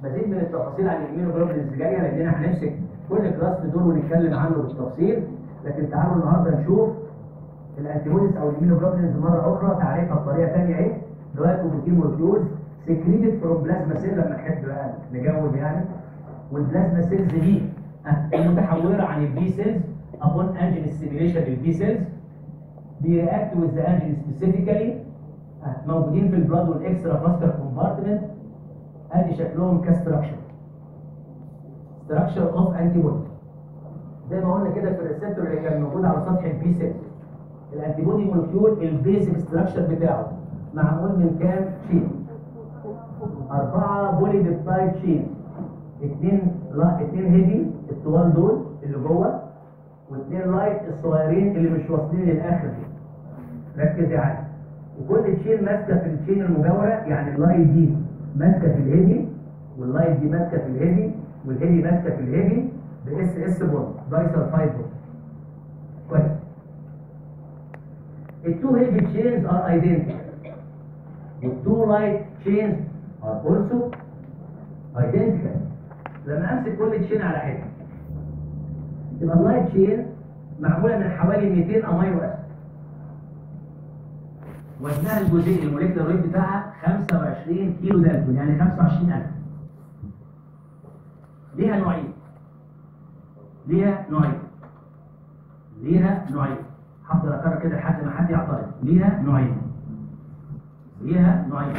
مزيد من التفاصيل عن ال immunoglobulins جاية لاننا هنمسك كل class دول ونتكلم عنه بالتفصيل. لكن تعالوا النهارده نشوف ال antibodies أو ال immunoglobulins مرة أخرى تعريفها بطريقة ثانية اهي glycoprotein molecules secreted from plasma cell لما نحب بقى نجود يعني. وال plasma cells دي متحوره عن ال B cells upon antigen stimulation لل B cells بي react with the آه، موجودين في ال blood وال extravascular compartment آدي شكلهم ك structure structure of antibody زي ما قلنا كده في ال receptor اللي كان موجود على سطح ال B cells ال antibody molecule ال basic structure بتاعه. معمول من كام؟ chain أربعة polypeptide chain اتنين لا اتنين heavy الطوال دول اللي جوه واثنين light الصغيرين اللي مش واصلين للآخر دي ركز يا علي. وكل chain ماسكة في ال chain المجاورة يعني ال light دي ماسكة في ال heavy وال light دي ماسكة في ال heavy وال heavy ماسكة في ال heavy ب S-S bond disulfide bond كويس. ال two heavy chains are identical وال two light chains are also identical لما أمسك كل chain على حتة يبقى ال light chain معمولة من حوالي 200 amino acid وزنها الجزيئي ال molecular weight بتاعها 25 كيلو دالتون يعني 25000 ليها نوعين. ليها نوعين. ليها نوعين. هفضل أكرر كده لحد ما حد يعترض. ليها نوعين. ليها نوعين.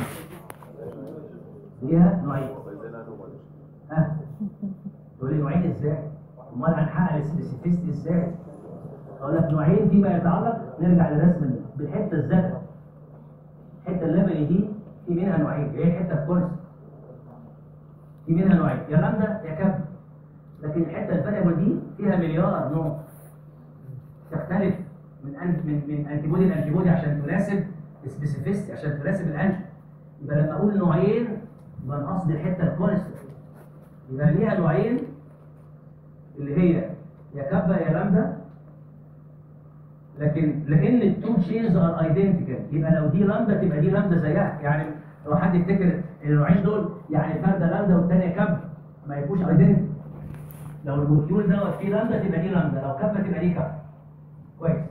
ليها نوعين. ها؟ تقول لي نوعين إزاي؟ أمال هنحقق ال specificity إزاي؟ أقول لك نوعين فيما يتعلق نرجع للرسم بالحته الزرقاء. الحته اللبني دي في منها نوعين اللي هي الحته الكورس في منها نوعين يا لامدا يا kappa لكن الحتة ال variable دي فيها مليار نوع. تختلف من أن من من antibody ل antibody عشان تناسب ال specificity عشان تناسب الانجل يبقى لما أقول نوعين يبقى أنا قصدي الحتة ال constant يبقى ليها نوعين اللي هي يا kappa يا لامدا لكن لأن ال two chains are identical يبقى لو دي لامدا تبقى دي لامدا زيها. يعني لو حد يفتكر النوعين دول يعني الفرده لامدا والثانيه kappa ما يبقوش identical لو ال molecule دوت فيه لامدا تبقى دي لامدا لو kappa تبقى دي kappa كويس.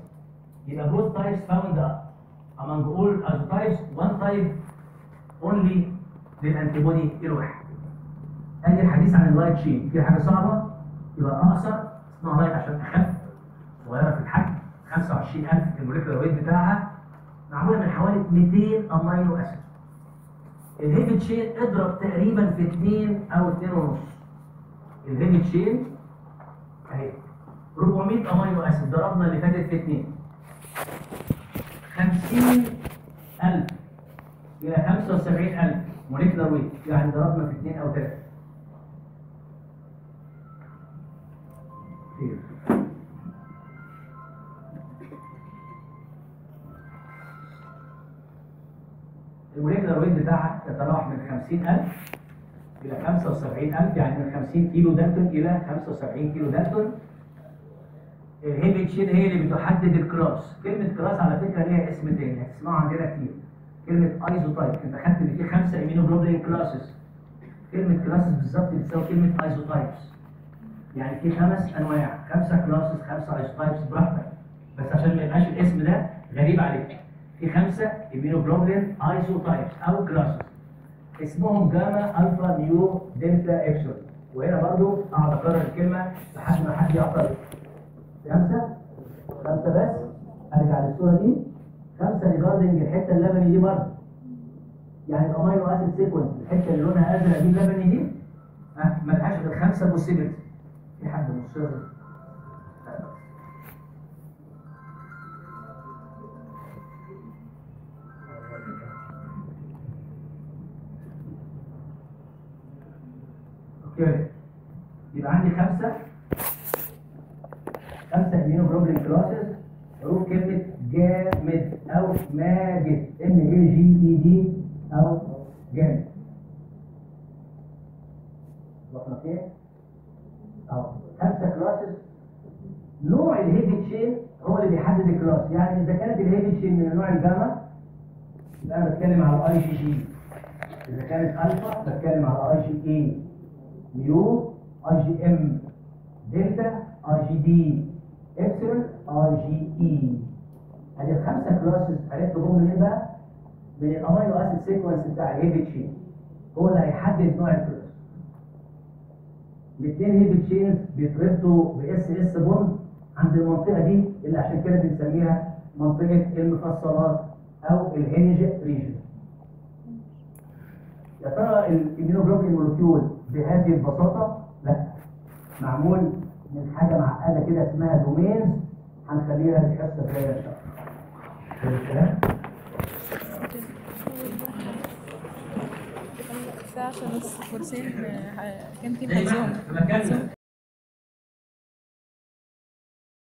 يبقى both types found among all isotypes one type only لل antibody الواحد. آدي الحديث عن ال light chain في حاجة صعبة؟ يبقى اقصر اسمها light عشان أخف. صغيرة في الحجم. 25000 ال molecular weight بتاعها معمولة من حوالي 200 amino acid ال heavy chain اضرب تقريبا في 2 أو 2 ونص. ال heavy chain أهي 400 amino acid ضربنا اللي فاتت في 2 50000 إلى 75000 molecular weight يعني ضربنا في 2 أو 3 ال molecular weight بتاعها يتراوح من 50000 إلى 75000 يعني من 50 كيلو دالتون إلى 75 كيلو دالتون ال heavy chain هي اللي بتحدد ال class كلمة class على فكرة ليها اسم تاني هتسمعوا عندنا كتير. كلمة isotype انت خدت ان في خمسة immunoglobulin classes كلمة classes بالظبط بتساوي كلمة isotypes يعني في خمس أنواع خمسة classes خمسة isotypes براحتك. بس عشان ما يبقاش الاسم ده غريب عليك. في خمسة immunoglobulin isotypes أو classes اسمهم gamma alpha mu delta epsilon. وهنا برضو اقعد اكرر الكلمة لحد ما حد يعترض خمسة؟ خمسة بس؟ أرجع للصورة دي. خمسة regarding الحتة اللبني دي برضه يعني ال amino acid sequence الحتة اللي لونها أزرق دي اللبني دي. أه ملهاش غير خمسة possibility في حد مصر؟ okay يبقى عندي خمسة. خمسة immunoglobulin classes حروف كلمة جامد أو ماجد. M A G E D أو جامد؟ أهو. خمسة classes نوع ال heavy chain هو اللي بيحدد ال class يعني إذا كانت ال heavy chain من النوع الجاما يبقى أنا بتكلم على اي جي جي إذا كانت ألفا بتكلم على اي جي اي ميو اي جي ام دلتا اي جي دي ابسلون اي جي اي ادي الخمسة classes عرفت جم منين بقى؟ من ال amino acid sequence بتاع ال heavy chain هو اللي هيحدد نوع ال class الاثنين heavy chains بيتربطوا ب S-S bond عند المنطقة دي اللي عشان كده بنسميها منطقة المفصلات أو ال hinge region يا ترى ال immunoglobulin molecule بهذه البساطة؟ لا معمول من حاجة معقدة كده اسمها domains هنخليها للحصة الجايه إن شاء الله. عشان كان في حزوم